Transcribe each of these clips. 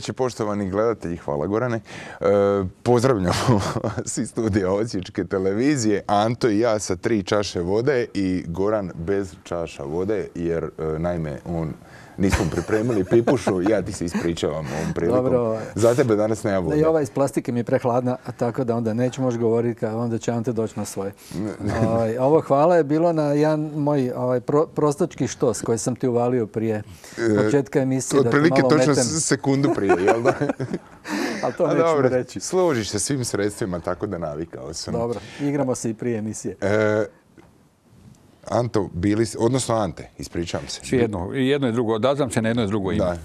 Večer, poštovani gledatelji, hvala Gorane. E, pozdravljamo svi studija Osječke televizije. Anto i ja sa tri čaše vode i Goran bez čaša vode, jer e, naime on nismo pripremili pipušu, ja ti se ispričavam ovom prilikom. Dobro. Za tebe danas nema vode. I ova iz plastike mi je prehladna, a tako da onda neću moći govoriti, onda će Ante doći na svoje. Ovaj, ovo hvala je bilo na jedan moj ovaj, prostočki štos koji sam ti uvalio prije e, početka emisije. Otprilike točno sekundu prije, jel da? Ali to neću reći. Služiš se svim sredstvima, tako da navikao sam. Dobro, igramo se i prije emisije. E, Anto bili, odnosno Ante, ispričavam se. jedno, jedno i drugo, odazvam se na jedno i drugo ime.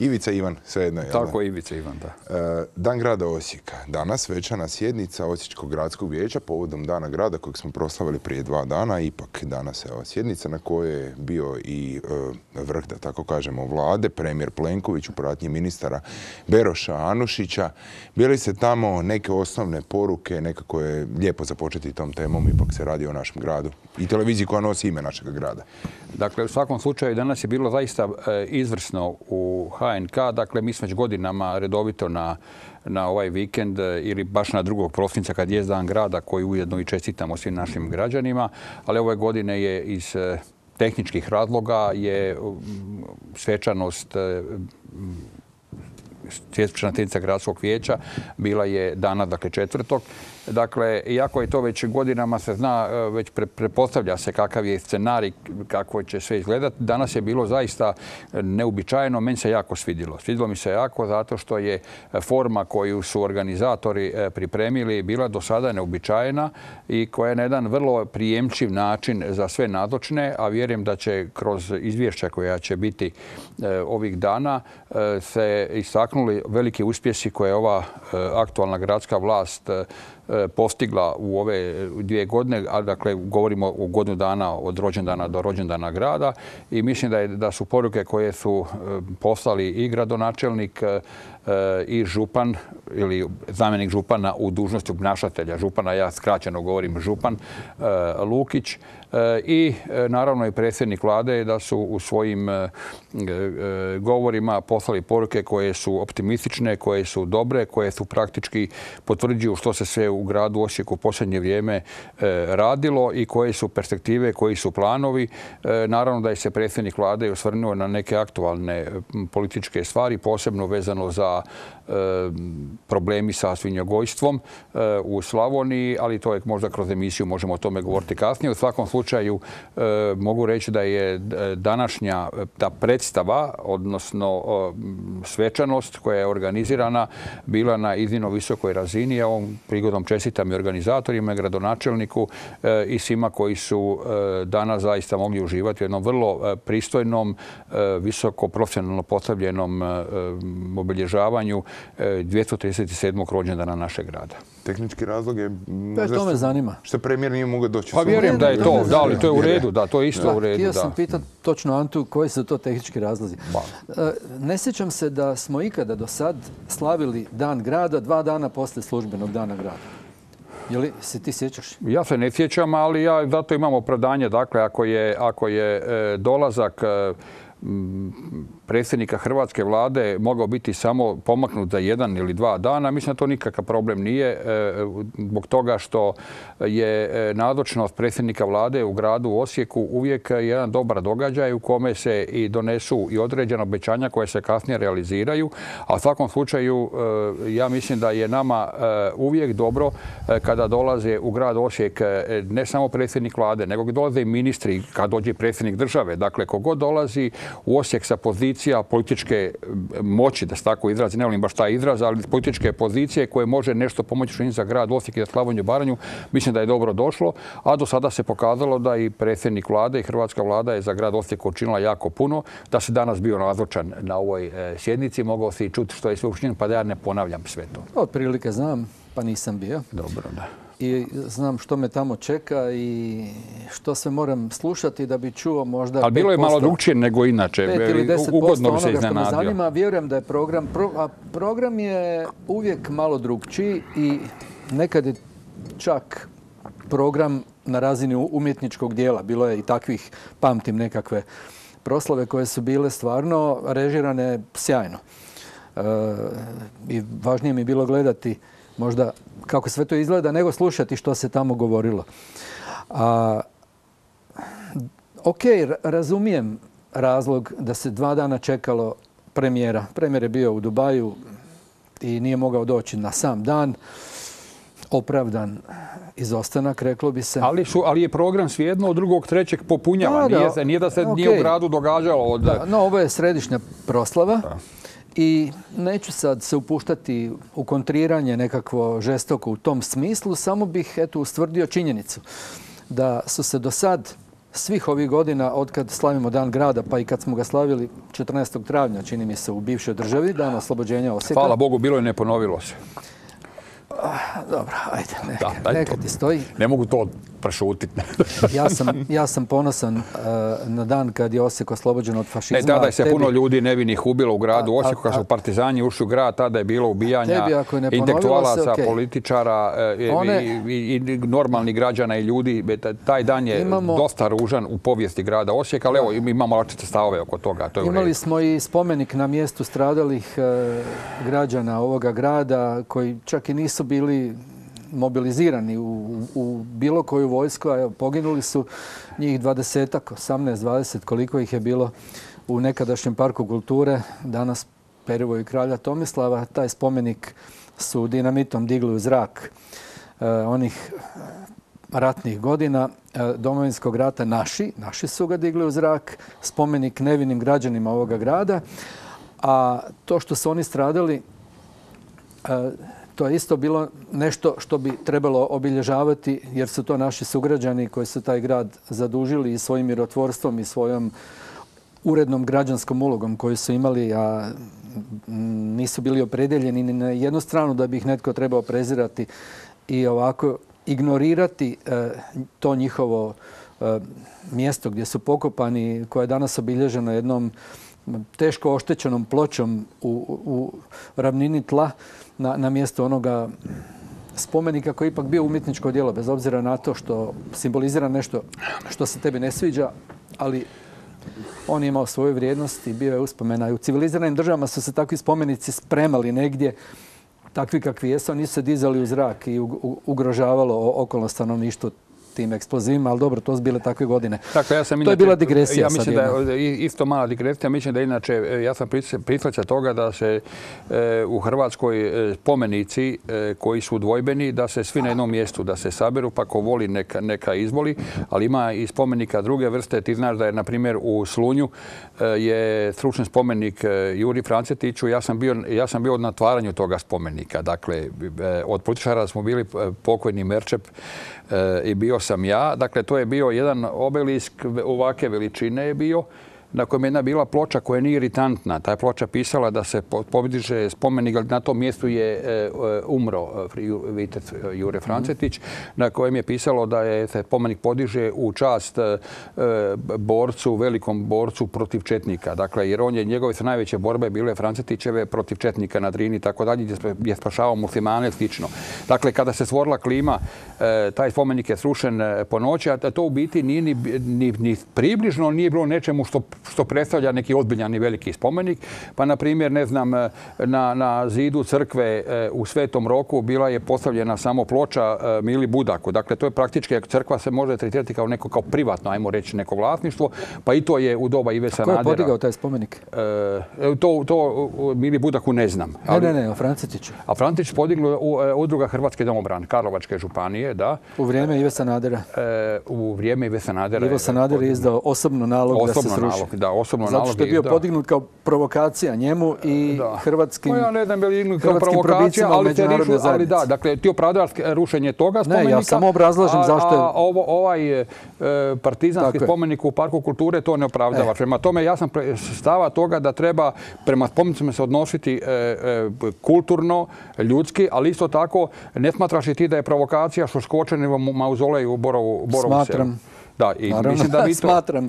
Ivica Ivan, svejedno je. Tako, Ivica Ivan, da. E, Dan grada Osijeka. Danas večana sjednica Osječkog gradskog vijeća povodom Dana grada kojeg smo proslavili prije dva dana. Ipak danas je ova sjednica na kojoj je bio i e, vrh, da tako kažemo, vlade, premijer Plenković u pratnji ministara Beroša Anušića. Bili se tamo neke osnovne poruke, nekako je lijepo započeti tom temom, ipak se radi o našem gradu i televiziji koja nosi ime našeg grada. Dakle, u svakom slučaju danas je bilo zaista e, izvrsno u HNK. Dakle, mi smo već godinama redovito na, na ovaj vikend e, ili baš na drugog prosinca kad je dan grada koji ujedno i čestitamo svim našim građanima. Ali ove godine je iz e, tehničkih razloga je svečanost svječana gradskog vijeća bila je dana, dakle četvrtog. Dakle, iako je to već godinama se zna, e, već prepostavlja se kakav je scenarij, kako će sve izgledati. Danas je bilo zaista neobičajeno, meni se jako svidilo. Svidilo mi se jako zato što je forma koju su organizatori e, pripremili bila do sada neobičajena i koja je na jedan vrlo prijemčiv način za sve nazočne, a vjerujem da će kroz izvješća koja će biti e, ovih dana se istaknuli veliki uspjesi koje je ova aktualna gradska vlast E, postigla u ove dvije godine, a dakle govorimo o godinu dana od rođendana do rođendana grada i mislim da, je, da su poruke koje su e, poslali i gradonačelnik e, i župan ili zamjenik župana u dužnosti obnašatelja župana, ja skraćeno govorim župan Lukić, E, i e, naravno i predsjednik vlade da su u svojim e, govorima poslali poruke koje su optimistične, koje su dobre, koje su praktički potvrđuju što se sve u gradu Osijeku u posljednje vrijeme radilo i koje su perspektive, koji su planovi. Naravno da je se predsjednik vlade osvrnuo na neke aktualne političke stvari, posebno vezano za problemi sa svinjogojstvom u Slavoniji, ali to je možda kroz emisiju možemo o tome govoriti kasnije. U svakom slučaju slučaju e, mogu reći da je današnja ta predstava, odnosno svečanost koja je organizirana, bila na iznimno visokoj razini. Ja ovom prigodom čestitam i organizatorima, i gradonačelniku i svima koji su danas zaista mogli uživati u jednom vrlo pristojnom, visoko profesionalno postavljenom obilježavanju 237. rođendana našeg grada. Tehnički razlog je... To me zanima. Što premijer nije mogao doći. Pa vjerujem da je to. Da, ali to je u redu, da, to je isto u redu. Htio sam pitati točno Antu koji su to tehnički razlozi. E, ne sjećam se da smo ikada do sad slavili dan grada dva dana poslije službenog dana grada. Je li se ti sjećaš? Ja se ne sjećam, ali ja zato imam opravdanje. Dakle, ako je, ako je e, dolazak e, predsjednika Hrvatske vlade mogao biti samo pomaknut za jedan ili dva dana, mislim da to nikakav problem nije e, zbog toga što je e, nazočnost predsjednika vlade u gradu Osijeku uvijek jedan dobar događaj u kome se i donesu i određena obećanja koje se kasnije realiziraju, a u svakom slučaju e, ja mislim da je nama uvijek dobro kada dolaze u grad Osijek ne samo predsjednik vlade, nego dolaze i ministri, kad dođe predsjednik države. Dakle, kogod dolazi u Osijek sa pozicijom pozicija političke moći, da se tako izrazi, ne volim baš taj izraz, ali političke pozicije koje može nešto pomoći za grad Osijek i za Slavonju Baranju, mislim da je dobro došlo, a do sada se pokazalo da i predsjednik vlade i Hrvatska vlada je za grad Osijek učinila jako puno, da se danas bio nazočan na ovoj e, sjednici, mogao se i čuti što je sve učinjeno, pa da ja ne ponavljam sve to. Otprilike znam, pa nisam bio. Dobro, da i znam što me tamo čeka i što se moram slušati da bi čuo možda Ali bilo je malo drugčije nego inače. 5 ili 10% onoga što me zanima. Vjerujem da je program, a program je uvijek malo drugčiji i nekad je čak program na razini umjetničkog dijela. Bilo je i takvih, pamtim nekakve proslave koje su bile stvarno režirane sjajno. i važnije mi je bilo gledati možda kako sve to izgleda nego slušati što se tamo govorilo. A, ok, razumijem razlog da se dva dana čekalo premijera. Premijer je bio u Dubaju i nije mogao doći na sam dan. Opravdan izostanak, reklo bi se. Ali, su, ali je program svijedno od drugog, trećeg popunjava. Da, nije, nije, da se nije u gradu događalo. Od... Da, no, ovo je središnja proslava. I neću sad se upuštati u kontriranje nekakvo žestoko u tom smislu, samo bih eto ustvrdio činjenicu da su se do sad svih ovih godina od kad slavimo Dan grada, pa i kad smo ga slavili 14. travnja, čini mi se, u bivšoj državi, Dan oslobođenja Osijeka. Hvala Bogu, bilo je ne ponovilo se. Ah, dobro, ajde, neka, ti stoji. Ne mogu to prešutiti. ja, sam, ja sam ponosan uh, na dan kad je Osijek oslobođen od fašizma. Ne, tada je se puno ljudi nevinih ubilo u gradu Osijeku, kad su partizani ušli u grad, tada je bilo ubijanja intelektualaca, političara e, i, i, normalnih građana i ljudi. Taj dan je dosta ružan u povijesti grada Osijeka, ali evo imamo različite stavove oko toga. To je Imali smo i spomenik na mjestu stradalih e, građana ovoga grada koji čak i nisu bili mobilizirani u, bilo koju vojsku, a poginuli su njih dvadesetak, 18, 20, koliko ih je bilo u nekadašnjem parku kulture, danas i kralja Tomislava. Taj spomenik su dinamitom digli u zrak e, onih ratnih godina e, domovinskog rata naši, naši su ga digli u zrak, spomenik nevinim građanima ovoga grada, a to što su oni stradali e, to je isto bilo nešto što bi trebalo obilježavati jer su to naši sugrađani koji su taj grad zadužili i svojim mirotvorstvom i svojom urednom građanskom ulogom koju su imali, a nisu bili opredeljeni ni na jednu stranu da bi ih netko trebao prezirati i ovako ignorirati e, to njihovo e, mjesto gdje su pokopani, koje je danas obilježeno jednom teško oštećenom pločom u, u ravnini tla na, na mjesto onoga spomenika koji je ipak bio umjetničko djelo, bez obzira na to što simbolizira nešto što se tebi ne sviđa, ali on je imao svoju vrijednost i bio je uspomena. U civiliziranim državama su se takvi spomenici spremali negdje, takvi kakvi jesu, nisu se dizali u zrak i ugrožavalo okolno stanovništvo tim eksplozivima, ali dobro, to su bile takve godine. Ja sam to je bila digresija. Ja mislim da je isto mala digresija. Mislim da inače, e, ja sam prihvaća toga da se e, u Hrvatskoj e, spomenici koji su dvojbeni, da se svi na jednom mjestu, da se saberu, pa ko voli neka, neka izvoli, ali ima i spomenika druge vrste. Ti znaš da je, na primjer, u Slunju je stručni spomenik Juri Francetiću. Ja sam bio, ja sam na otvaranju toga spomenika. Dakle, od političara smo bili pokojni Merčep, i bio sam ja. Dakle, to je bio jedan obelisk ovake veličine je bio na kojem je jedna bila ploča koja nije iritantna. Ta je ploča pisala da se pobidiže spomenik, na tom mjestu je e, e, umro e, vitec Jure Francetić, na kojem je pisalo da je se spomenik podiže u čast borcu, velikom borcu protiv Četnika. Dakle, jer on je, njegove su najveće borbe bile Francetićeve protiv Četnika na Drini i tako dalje, gdje je spašavao muslimane slično. Dakle, kada se stvorila klima, taj spomenik je srušen po noći, a to u biti nije ni, ni, ni približno nije bilo nečemu što što predstavlja neki ozbiljan i veliki spomenik. Pa, na primjer, ne znam, e, na, na zidu crkve e, u Svetom roku bila je postavljena samo ploča e, Mili Budaku. Dakle, to je praktički, crkva se može tretirati kao neko kao privatno, ajmo reći, neko vlasništvo. Pa i to je u doba Ive Sanadera. Ko je podigao taj spomenik? to, to Mili Budaku ne znam. Ali, ne, ne, ne, o Francetiću. A Francetić podignu udruga Hrvatske domobran, Karlovačke županije, da. U vrijeme Ive Sanadera? u vrijeme Ive Sanadera. Ivo Sanader je izdao osobno nalog da se sruši da osobno Zato što je bio podignut kao provokacija njemu i hrvatskim pa Ja ne znam je kao provokacija, ali, te rišu, ali da, dakle ti opravdavaš rušenje toga spomenika. Ne, ja samo obrazlažem zašto je... A ovo, ovaj e, partizanski spomenik u Parku kulture to ne opravdava. E. Prema tome ja sam stava toga da treba prema spomenicima se odnositi e, e, kulturno, ljudski, ali isto tako ne smatraš i ti da je provokacija što skočeni u mauzoleju u Borovu, Borovu Smatram. Da, i mislim da vi to... Smatram.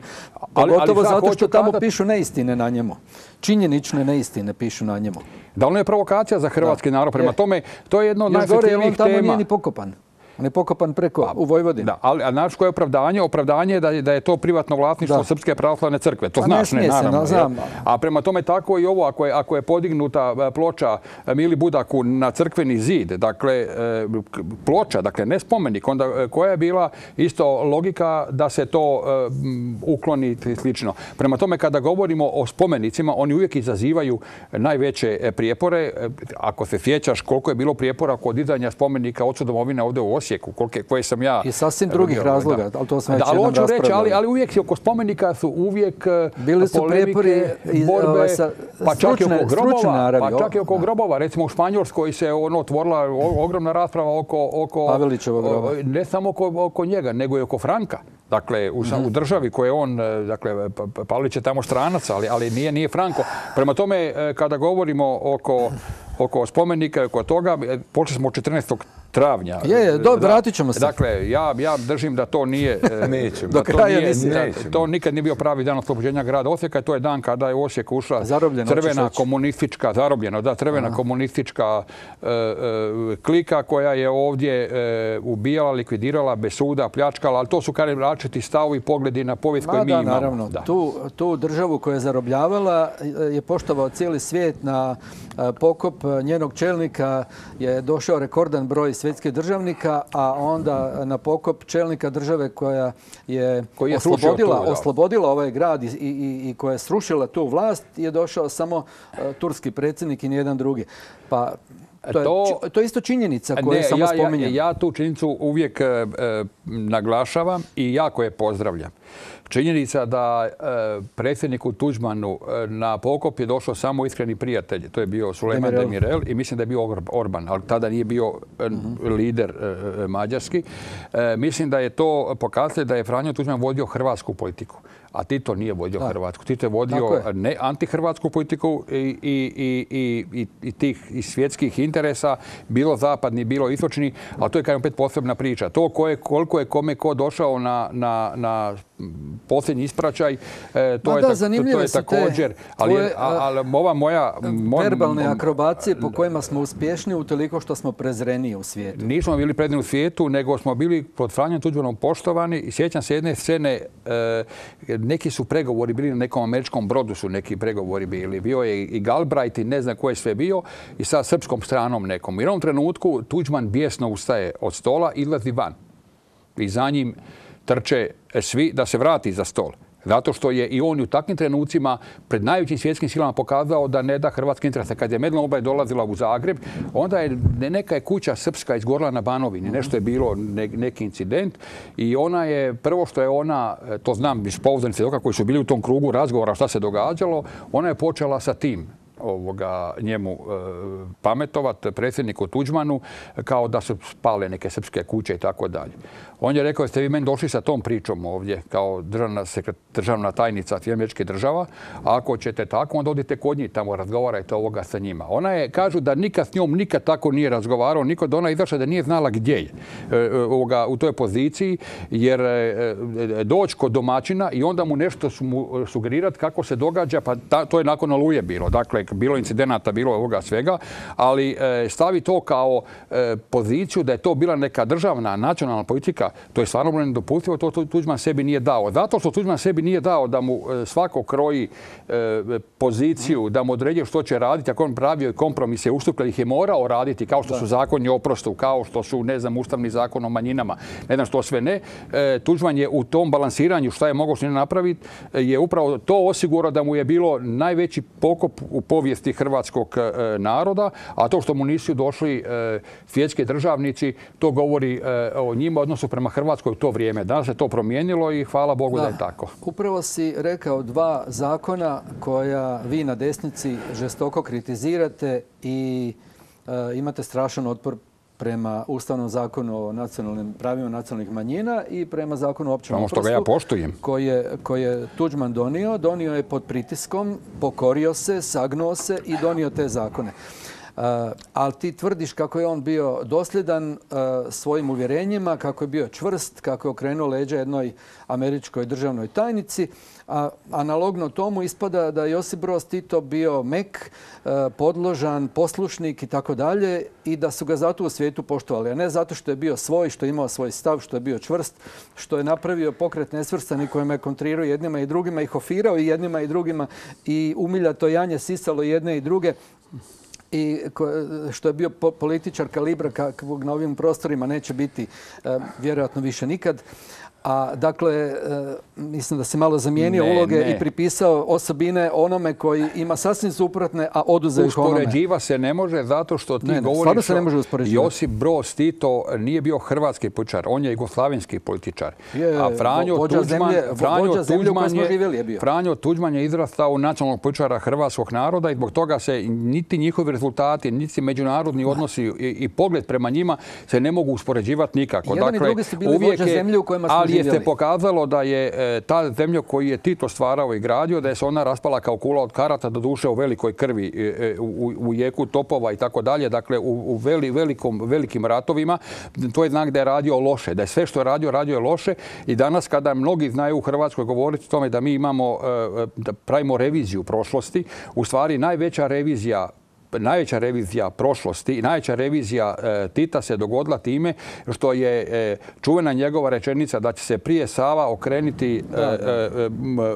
Pogotovo zato što tamo pišu neistine na njemu. Činjenične neistine pišu na njemu. Da li je provokacija za hrvatski narod? Prema tome, to je jedno od najsvetljivijih tema. on tamo nije ni pokopan. On je pokopan preko pa, u Vojvodini. Da, ali a znaš koje je opravdanje? Opravdanje je da, je da je to privatno vlasništvo Srpske pravoslavne crkve. To pa znaš, ne, naravno. znam. A prema tome tako i ovo, ako je, ako je podignuta e, ploča e, Mili Budaku na crkveni zid, dakle e, ploča, dakle ne spomenik, onda koja je bila isto logika da se to ukloni slično. Prema tome kada govorimo o spomenicima, oni uvijek izazivaju najveće prijepore. Ako se sjećaš koliko je bilo prijepora kod izdanja spomenika ocu domovine ovdje u Osijeku, kolike, koje sam ja... I sasvim drugih razloga, ali to smo već ali hoću reći, ali, ali uvijek oko spomenika su uvijek e, Bili su prijepori borbe, ovaj, sa, pa čak i oko grobova, pa čak i oko grobova. Recimo u Španjolskoj se ono otvorila ogromna rasprava oko... oko groba. Ne samo oko, oko njega, nego i oko Franka. Dakle, u, u državi koje on, e, dakle, Pavlić je tamo stranac, ali, ali nije, nije Franko. Prema tome, e, kada govorimo oko oko spomenika i oko toga. Počeli smo od 14 travnja. Je, je, dobro, vratit ćemo se. Dakle, ja, ja držim da to nije... E, Nećemo. Do kraja To nikad nije bio pravi dan oslobođenja grada Osijeka. To je dan kada je u Osijek ušla crvena komunistička, zarobljeno, da, crvena komunistička e, e, klika koja je ovdje ubijala, likvidirala, bez suda, pljačkala, ali to su kare različiti stavovi pogledi na povijest koju mi imamo. Naravno. Tu, tu državu koja je zarobljavala je poštovao cijeli svijet na pokop njenog čelnika je došao rekordan broj svjetskih državnika, a onda na pokop čelnika države koja je, oslobodila, oslobodila ovaj grad i, i, i koja je srušila tu vlast je došao samo e, turski predsjednik i nijedan drugi. Pa to je, to, je isto činjenica koju samo ja, spominjem. Ja, ja tu činjenicu uvijek e, e, naglašavam i jako je pozdravljam. Činjenica da e, predsjedniku Tuđmanu e, na pokop je došao samo iskreni prijatelj. To je bio Sulejman Demirel, i mislim da je bio Orban, ali tada nije bio e, lider mađarski. Mislim da je to pokazatelj da je Franjo Tuđman vodio hrvatsku politiku a Tito nije vodio Hrvatsku. Tito je vodio ne antihrvatsku politiku i, i, i, i tih svjetskih interesa, bilo zapadni, bilo istočni, ali to je kao opet posebna priča. To ko je, koliko je kome ko došao na, na, na posljednji ispraćaj, e, to, je, to je također. ali, ali ova moja... verbalne akrobacije po kojima smo uspješni utoliko što smo prezreniji u svijetu. Nismo bili prezreni u svijetu, nego smo bili pod Franjom Tuđmanom poštovani i sjećam se jedne scene e, neki su pregovori bili na nekom američkom brodu su neki pregovori bili. Bio je i Galbraith i ne znam ko je sve bio i sa srpskom stranom nekom. I u ovom trenutku Tuđman bijesno ustaje od stola i izlazi van. I za njim trče svi da se vrati za stol. Zato što je i on u takvim trenucima pred najvećim svjetskim silama pokazao da ne da hrvatske interese. Kad je Medlina Obaj dolazila u Zagreb, onda je neka kuća srpska izgorila na Banovini. Nešto je bilo neki incident i ona je, prvo što je ona, to znam iz pouzdanih svjedoka koji su bili u tom krugu razgovora šta se događalo, ona je počela sa tim njemu e, pametovat, predsjedniku Tuđmanu, kao da su spale neke srpske kuće i tako dalje. On je rekao, ste vi meni došli sa tom pričom ovdje, kao državna, državna tajnica američke država, a ako ćete tako, onda odite kod njih tamo, razgovarajte ovoga sa njima. Ona je, kažu da nikad s njom nikad tako nije razgovarao, nikad ona izašla da nije znala gdje je e, e, ovoga, u toj poziciji, jer doći kod domaćina i onda mu nešto sugerirati kako se događa, pa to je nakon oluje bilo. Dakle, bilo incidenata, bilo ovoga svega, ali e, stavi to kao e, poziciju da je to bila neka državna, nacionalna politika, to je stvarno nedopustivo, to Tuđman sebi nije dao. Zato što Tuđman sebi nije dao da mu e, svako kroji poziciju, da mu određuje što će raditi, ako on pravio kompromise, ustupke ih je morao raditi, kao što su zakoni oprostu, kao što su, ne znam, ustavni zakon o manjinama, ne znam što sve ne. Tuđman je u tom balansiranju šta je mogao što ne napraviti, je upravo to osigurao da mu je bilo najveći pokop u povijesti hrvatskog e, naroda, a to što mu nisu došli e, svjetski državnici, to govori e, o njima odnosu prema Hrvatskoj u to vrijeme. Danas se to promijenilo i hvala Bogu da, je tako. Upravo si rekao dva zakona koja vi na desnici žestoko kritizirate i imate strašan otpor prema Ustavnom zakonu o nacionalnim pravima nacionalnih manjina i prema zakonu o općem Samo što ga ja poštujem. Koji je, Tuđman donio. Donio je pod pritiskom, pokorio se, sagnuo se i donio te zakone. Uh, ali ti tvrdiš kako je on bio dosljedan uh, svojim uvjerenjima, kako je bio čvrst, kako je okrenuo leđa jednoj američkoj državnoj tajnici. a analogno tomu ispada da je Josip Broz Tito bio mek, e, podložan, poslušnik i tako dalje i da su ga zato u svijetu poštovali, a ne zato što je bio svoj, što je imao svoj stav, što je bio čvrst, što je napravio pokret nesvrstani kojima je kontrirao jednima i drugima i hofirao i jednima i drugima i umiljato janje sisalo jedne i druge i što je bio političar kalibra kakvog na ovim prostorima neće biti e, vjerojatno više nikad. A dakle, e, mislim da se malo zamijenio uloge i pripisao osobine onome koji ima sasvim suprotne, a oduzeo ih onome. Uspoređiva se ne može zato što ti ne, govoriš... se ne može Josip Broz Tito nije bio hrvatski političar, on je jugoslavenski političar. Je, a Franjo vođa Tuđman, zemlje, Franjo Tuđman je, je bio. Franjo Tuđman je izrastao u nacionalnog političara hrvatskog naroda i zbog toga se niti njihovi rezultati, niti međunarodni odnosi i, i pogled prema njima se ne mogu uspoređivati nikako. Jedan dakle, i drugi su bili vođa zemlje u kojima smo ali je pokazalo da je e, ta zemlja koju je Tito stvarao i gradio, da je se ona raspala kao kula od karata, do duše u velikoj krvi, e, e, u, jeku topova i tako dalje, dakle u, velikom, velikim ratovima. To je znak da je radio loše, da je sve što je radio, radio je loše i danas kada mnogi znaju u Hrvatskoj govoriti o tome da mi imamo, da pravimo reviziju prošlosti, u stvari najveća revizija najveća revizija prošlosti i najveća revizija e, Tita se dogodila time što je e, čuvena njegova rečenica da će se prije Sava okrenuti e,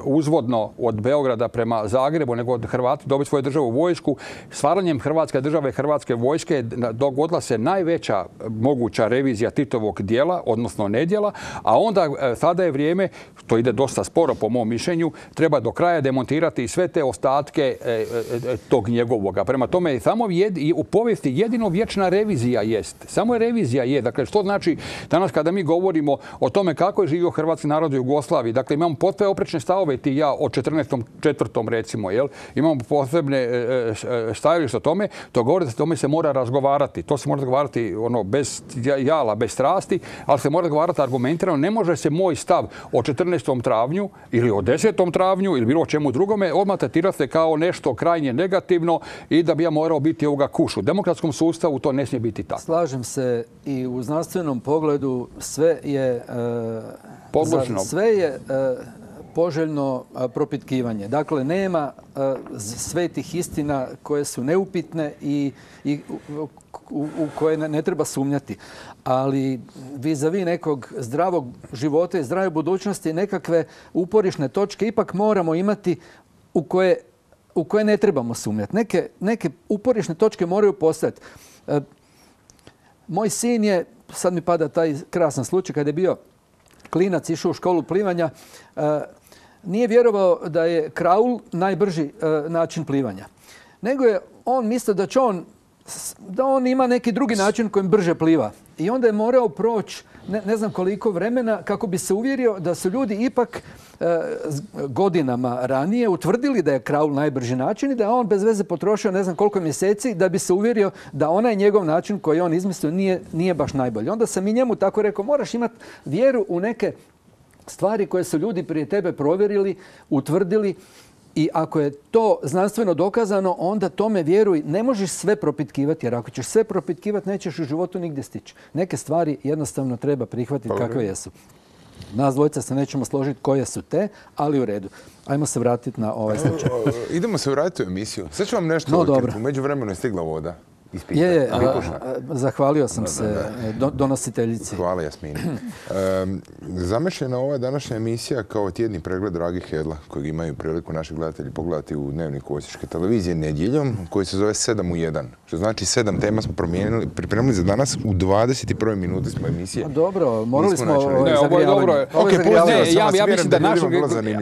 uzvodno od Beograda prema Zagrebu nego od Hrvati dobiti svoju državu vojsku. Stvaranjem Hrvatske države Hrvatske vojske dogodila se najveća moguća revizija Titovog dijela, odnosno nedjela, a onda sada je vrijeme, to ide dosta sporo po mom mišljenju, treba do kraja demontirati sve te ostatke tog njegovoga. Prema tome tome samo u povijesti jedino vječna revizija jest. Samo je revizija je. Dakle, što znači danas kada mi govorimo o tome kako je živio hrvatski narod u Jugoslaviji, dakle imamo potve oprečne stavove ti ja o 14. četvrtom recimo, jel? Imamo posebne e, e, stajalište o tome, to govori da tome se mora razgovarati. To se mora razgovarati ono, bez jala, bez strasti, ali se mora razgovarati argumentirano. Ne može se moj stav o 14. travnju ili o 10. travnju ili bilo čemu drugome odmah tretirati kao nešto krajnje negativno i da bi ja morao biti ovoga kuš. U demokratskom sustavu to ne smije biti tako. Slažem se i u znanstvenom pogledu sve je... E, sve je e, poželjno propitkivanje. Dakle, nema svetih istina koje su neupitne i, u, koje ne, treba sumnjati. Ali vis-a-vis nekog zdravog života i zdrave budućnosti nekakve uporišne točke ipak moramo imati u koje u koje ne trebamo sumnjati. Neke, neke uporišne točke moraju postojati. E, moj sin je, sad mi pada taj krasan slučaj, kada je bio klinac, išao u školu plivanja, e, nije vjerovao da je kraul najbrži e, način plivanja. Nego je on mislio da će on da on ima neki drugi način kojim brže pliva. I onda je morao proći ne, znam koliko vremena kako bi se uvjerio da su ljudi ipak e, godinama ranije utvrdili da je kraul najbrži način i da je on bez veze potrošio ne znam koliko mjeseci da bi se uvjerio da onaj njegov način koji on izmislio nije, nije baš najbolji. Onda sam i njemu tako rekao, moraš imati vjeru u neke stvari koje su ljudi prije tebe provjerili, utvrdili i ako je to znanstveno dokazano, onda tome vjeruj. Ne možeš sve propitkivati, jer ako ćeš sve propitkivati, nećeš u životu nigdje stići. Neke stvari jednostavno treba prihvatiti kakve jesu. Nas dvojica se nećemo složiti koje su te, ali u redu. Ajmo se vratiti na ovaj slučaj. Idemo se vratiti u emisiju. Sad ću vam nešto no, dobro. U međuvremenu je stigla voda. Je, je, zahvalio sam se donositeljici. Hvala Jasmini. Zamešljena ova današnja emisija kao tjedni pregled Dragi Hedla, kojeg imaju priliku naši gledatelji pogledati u dnevniku Osječke televizije nedjeljom, koji se zove 7 u 1. Što znači sedam tema smo pripremili za danas. U 21. minuti smo emisije. dobro, morali smo... Ne, ovo je dobro. ja, mislim da naši,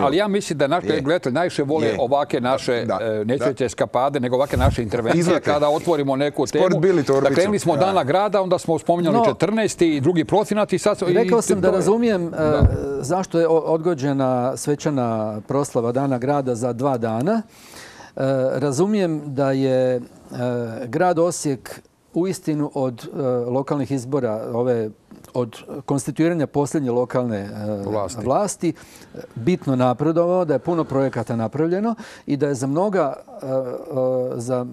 ali ja mislim da naši gledatelji najviše vole ovake naše, e, neću reći eskapade, nego ovake naše intervencije kada otvorimo neku neku Sport temu. Bili da krenuli smo dana grada, onda smo spominjali 14. i drugi i sad... Rekao sam da razumijem e, zašto je odgođena svečana proslava dana grada za dva dana. E, razumijem da je e, grad Osijek uistinu od lokalnih izbora ove od konstituiranja posljednje lokalne vlasti. vlasti bitno napredovao, da je puno projekata napravljeno i da je za mnoga za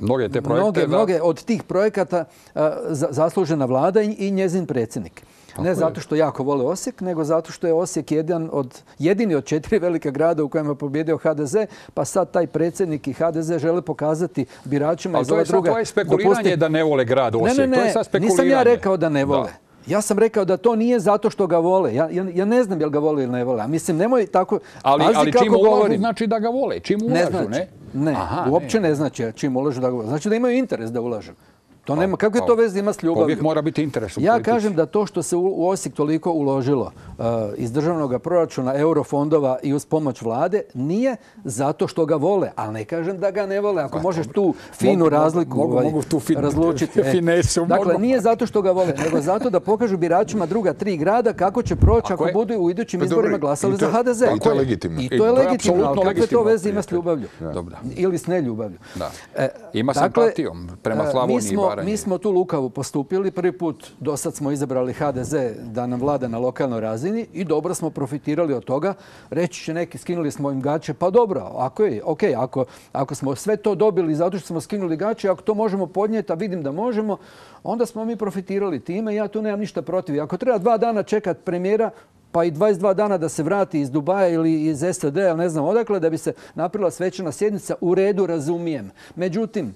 Mnoge te projekte. Mnoge, mnoge od tih projekata zaslužena vlada i, njezin predsjednik. ne zato što jako vole Osijek, nego zato što je Osijek jedan od, jedini od četiri velika grada u kojima je pobjedio HDZ, pa sad taj predsjednik i HDZ žele pokazati biračima Ali iz ova druga... to je spekuliranje da ne vole grad Osijek. Ne, ne, ne, nisam ja rekao da ne vole. Ja sam rekao da to nije zato što ga vole. Ja, ja, ne znam jel ga vole ili ne vole. A mislim, nemoj tako... Ali, ali čim ulažu znači da ga vole. Čim ulažu, ne? Znači, ne, uopće ne. znači čim ulažu da. Znači da imaju interes da ulažu. To nema, kako je to veze ima s ljubavlju? Uvijek mora biti interes u Ja kažem da to što se u Osijek toliko uložilo uh, iz državnog proračuna, eurofondova i uz pomoć vlade, nije zato što ga vole, ali ne kažem da ga ne vole. Ako možeš tu finu razliku mogu, ovaj, tu razlučiti. dakle, nije zato što ga vole, nego zato da pokažu biračima druga tri grada kako će proći ako, budu u idućim pa izborima glasali za HDZ. I to je legitimno. I to je legitimno, ali kakve to veze ima s ljubavlju? Ili s neljubavlju? E, ima dakle, prema e, Slavoniji mi smo tu lukavu postupili. Prvi put do sad smo izabrali HDZ da nam vlada na lokalnoj razini i dobro smo profitirali od toga. Reći će neki, skinuli smo im gače. Pa dobro, ako je, ok, ako, ako smo sve to dobili zato što smo skinuli gače, ako to možemo podnijeti, a vidim da možemo, onda smo mi profitirali time. Ja tu nemam ništa protiv. Ako treba dva dana čekat premijera, pa i 22 dana da se vrati iz Dubaja ili iz SAD, ne znam odakle, da bi se napravila svečana sjednica, u redu razumijem. Međutim,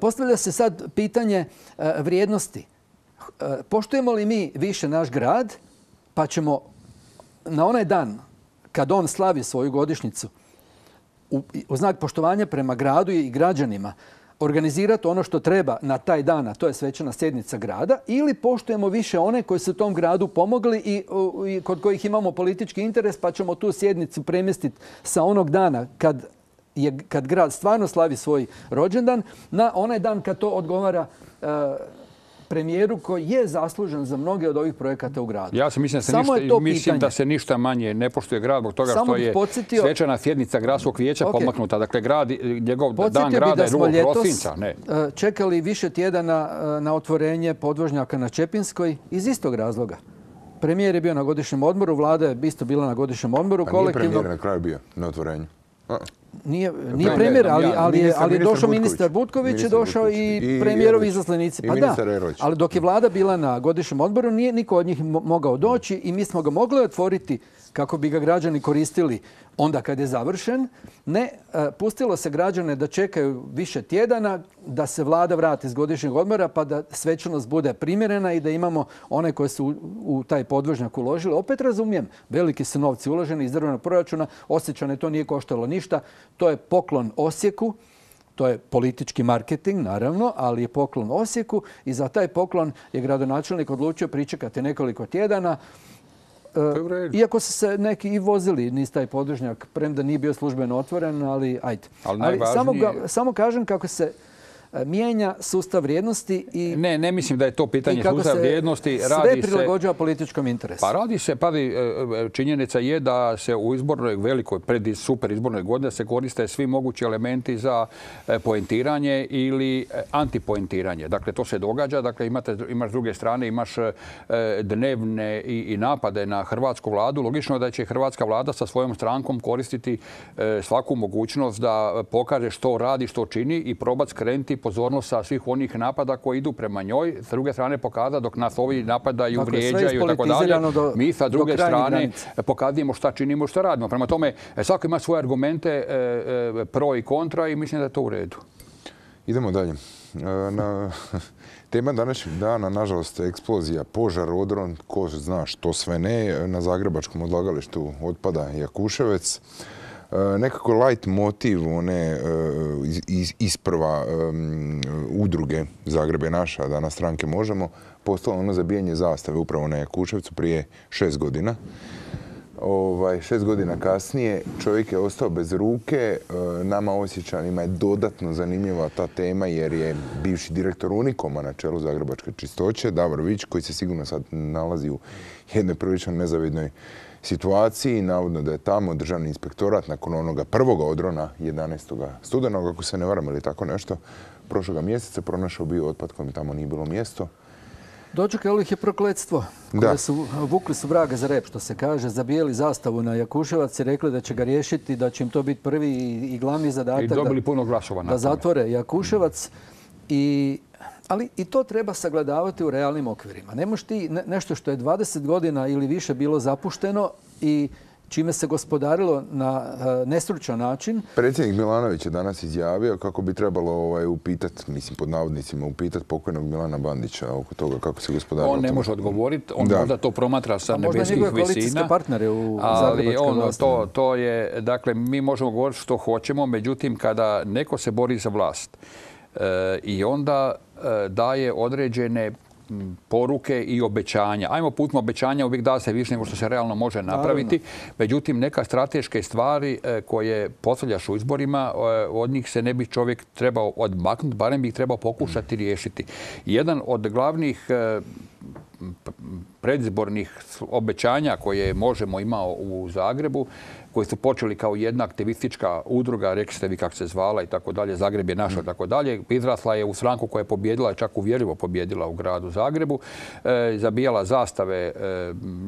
Postavlja se sad pitanje e, vrijednosti. E, poštujemo li mi više naš grad, pa ćemo na onaj dan kad on slavi svoju godišnicu u, znak poštovanja prema gradu i građanima organizirati ono što treba na taj dan, a to je svečana sjednica grada, ili poštujemo više one koji su tom gradu pomogli i, i kod kojih imamo politički interes, pa ćemo tu sjednicu premjestiti sa onog dana kad je kad grad stvarno slavi svoj rođendan na onaj dan kad to odgovara e, premijeru koji je zaslužen za mnoge od ovih projekata u gradu. Ja se mislim, da se, ništa, mislim da se ništa manje ne poštuje grad zbog toga što je podsjetio, svečana sjednica gradskog vijeća pomaknuta. Dakle, grad, njegov dan grada je 2. prosinca. Ne. E, čekali više tjedana e, na otvorenje podvožnjaka na Čepinskoj iz istog razloga. Premijer je bio na godišnjem odmoru, vlada je isto bila na godišnjem odmoru. A nije premijer na kraju bio na otvorenju? Nije, nije premijer, ali, ali, je, ali došao ministar Butković, je došao i, premijerovi izaslanici. Pa da, ali dok je vlada bila na godišnjem odboru, nije niko od njih mogao doći i mi smo ga mogli otvoriti kako bi ga građani koristili onda kad je završen. Ne, e, pustilo se građane da čekaju više tjedana, da se vlada vrati iz godišnjeg odmora pa da svečanost bude primjerena i da imamo one koje su u, taj podvožnjak uložili. Opet razumijem, veliki su novci uloženi iz državnog proračuna, osjećane to nije koštalo ništa. To je poklon Osijeku. To je politički marketing, naravno, ali je poklon Osijeku i za taj poklon je gradonačelnik odlučio pričekati nekoliko tjedana. E, iako su se neki i vozili niz taj podružnjak, premda nije bio službeno otvoren, ali ajde. Ali, samo kažem kako se mijenja sustav vrijednosti i... Ne, ne mislim da je to pitanje sustav vrijednosti. Radi sve prilagođava političkom interesu. Pa radi se, pa činjenica je da se u izbornoj velikoj, pred super izbornoj godine se koriste svi mogući elementi za poentiranje ili antipoentiranje. Dakle, to se događa. Dakle, imate, imaš s druge strane, imaš dnevne i, napade na hrvatsku vladu. Logično je da će hrvatska vlada sa svojom strankom koristiti svaku mogućnost da pokaže što radi, što čini i probat skrenuti pozornost sa svih onih napada koji idu prema njoj. S druge strane pokaza dok nas ovi napadaju, dakle, vrijeđaju i tako dalje. Mi sa druge strane pokazujemo šta činimo, šta radimo. Prema tome, e, svako ima svoje argumente e, e, pro i kontra i mislim da je to u redu. Idemo dalje. Na, tema današnjeg dana, nažalost, eksplozija, požar, odron, ko zna što sve ne, na zagrebačkom odlagalištu otpada Jakuševec. E, nekako light motiv one e, isprva e, udruge Zagrebe naša, danas stranke možemo, postalo ono zabijanje zastave upravo na Jakuševcu prije šest godina. Ovaj, šest godina kasnije čovjek je ostao bez ruke. Nama osjećanima je dodatno zanimljiva ta tema jer je bivši direktor Unikoma na čelu Zagrebačke čistoće, Davor Vić, koji se sigurno sad nalazi u jednoj prilično nezavidnoj situaciji. Navodno da je tamo državni inspektorat nakon onoga prvoga odrona 11. studenog, ako se ne varam ili tako nešto, prošloga mjeseca pronašao bio otpad kojem tamo nije bilo mjesto. Dočekalo ih je prokletstvo. Koje su, vukli su vraga za rep, što se kaže, zabijeli zastavu na Jakuševac i rekli da će ga riješiti, da će im to biti prvi i, glavni zadatak. I dobili puno glasova Da zatvore Jakuševac. I Ali i to treba sagledavati u realnim okvirima. Ne ti nešto što je 20 godina ili više bilo zapušteno i čime se gospodarilo na e, nestručan način. Predsjednik Milanović je danas izjavio kako bi trebalo ovaj, upitati, mislim pod navodnicima, upitati pokojnog Milana Bandića oko toga kako se gospodarilo. On ne može odgovoriti, on možda to promatra sa nebeskih visina. Možda partnere u ali ono, to, to je, dakle, mi možemo govoriti što hoćemo, međutim, kada neko se bori za vlast e, i onda daje određene poruke i obećanja. Ajmo putem obećanja, uvijek da se više nego što se realno može napraviti. Međutim, neka strateške stvari e, koje postavljaš u izborima, e, od njih se ne bi čovjek trebao odmaknuti, barem bi ih trebao pokušati riješiti. Jedan od glavnih e, predizbornih obećanja koje možemo imao u Zagrebu koji su počeli kao jedna aktivistička udruga, rekli ste vi kako se zvala i tako dalje, Zagreb je naša i tako dalje. Izrasla je u stranku koja je pobjedila, čak uvjerljivo pobjedila u gradu Zagrebu, e, zabijala zastave e,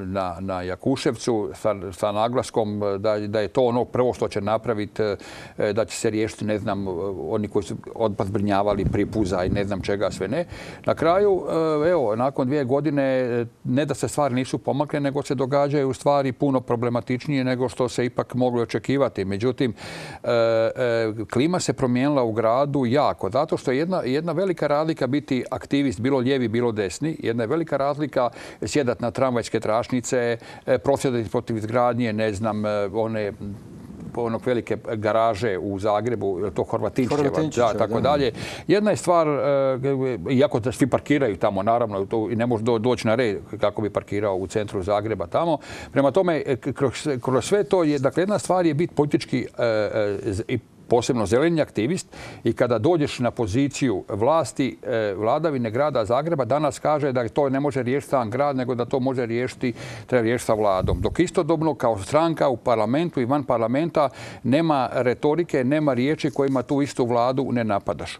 na, na Jakuševcu sa, sa naglaskom da, da je to ono prvo što će napraviti, e, da će se riješiti, ne znam, oni koji su odpad zbrinjavali pripuza i ne znam čega sve ne. Na kraju, evo, nakon dvije godine, ne da se stvari nisu pomakle, nego se događaju stvari puno problematičnije nego što se ipak mogli očekivati. Međutim, e, e, klima se promijenila u gradu jako. Zato što je jedna, velika razlika biti aktivist, bilo lijevi, bilo desni. Jedna je velika razlika sjedati na tramvajske trašnice, e, prosvjedati protiv izgradnje, ne znam, one onog velike garaže u Zagrebu, to Horvatinčeva, da, tako dalje. Jedna je stvar, iako da svi parkiraju tamo, naravno, to i ne može doći na red kako bi parkirao u centru Zagreba tamo. Prema tome, kroz, sve to je, dakle, jedna stvar je biti politički i posebno zeleni aktivist i kada dođeš na poziciju vlasti e, vladavine grada Zagreba danas kaže da to ne može riješiti sam grad nego da to može riješiti treba riješiti sa vladom. Dok istodobno kao stranka u parlamentu i van parlamenta nema retorike, nema riječi kojima tu istu vladu ne napadaš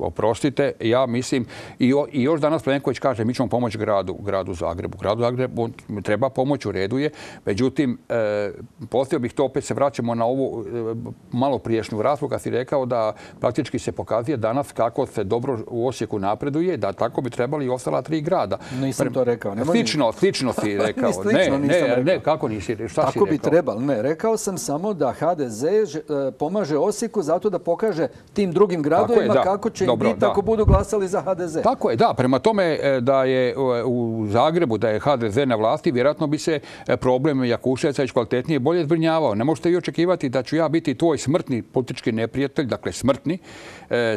oprostite, ja mislim, i, još danas Plenković kaže mi ćemo pomoći gradu, gradu Zagrebu. Gradu Zagrebu treba pomoć, u redu je. Međutim, e, postavio bih to, opet se vraćamo na ovu e, malo priješnju raspravu kad si rekao da praktički se pokazuje danas kako se dobro u Osijeku napreduje, da tako bi trebali i ostala tri grada. Nisam to rekao. slično, slično si rekao. ne, ne, ne, kako nisi, šta Tako bi trebalo. Ne, rekao sam samo da HDZ e, pomaže Osijeku zato da pokaže tim drugim gradovima kako će dobro, biti ako budu glasali za HDZ. Tako je, da. Prema tome e, da je e, u Zagrebu da je HDZ na vlasti, vjerojatno bi se e, problem Jakušeca već kvalitetnije bolje zbrinjavao. Ne možete i očekivati da ću ja biti tvoj smrtni politički neprijatelj, dakle smrtni,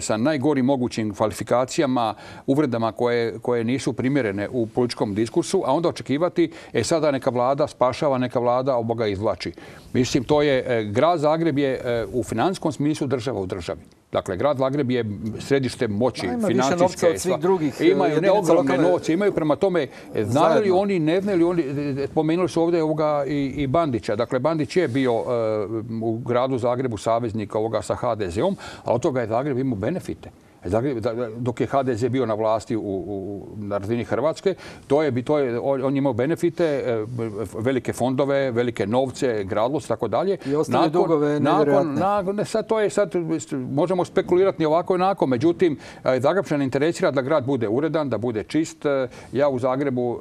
sa najgorim mogućim kvalifikacijama, uvredama koje, koje nisu primjerene u političkom diskursu, a onda očekivati, e sada neka vlada spašava, neka vlada oboga izvlači. Mislim, to je, grad Zagreb je u financijskom smislu država u državi. Dakle, grad Zagreb je središte moći, ima financijske. Od svih drugih e, imaju ne ogromne novce, imaju prema tome, znaju li oni, ne znaju li oni, e, spomenuli su ovdje ovoga i, i Bandića. Dakle, Bandić je bio u gradu Zagrebu saveznik ovoga sa HDZ-om, a od toga je Zagreb imao benefite dok je HDZ bio na vlasti u, na razini Hrvatske, to je, to je, on je imao benefite, e, velike fondove, velike novce, gradlost, tako dalje. I ostale dugove nakon, nakon, sad to je sad, možemo spekulirati ovako i onako, međutim, e, Zagrebčan interesira da grad bude uredan, da bude čist. E, ja u Zagrebu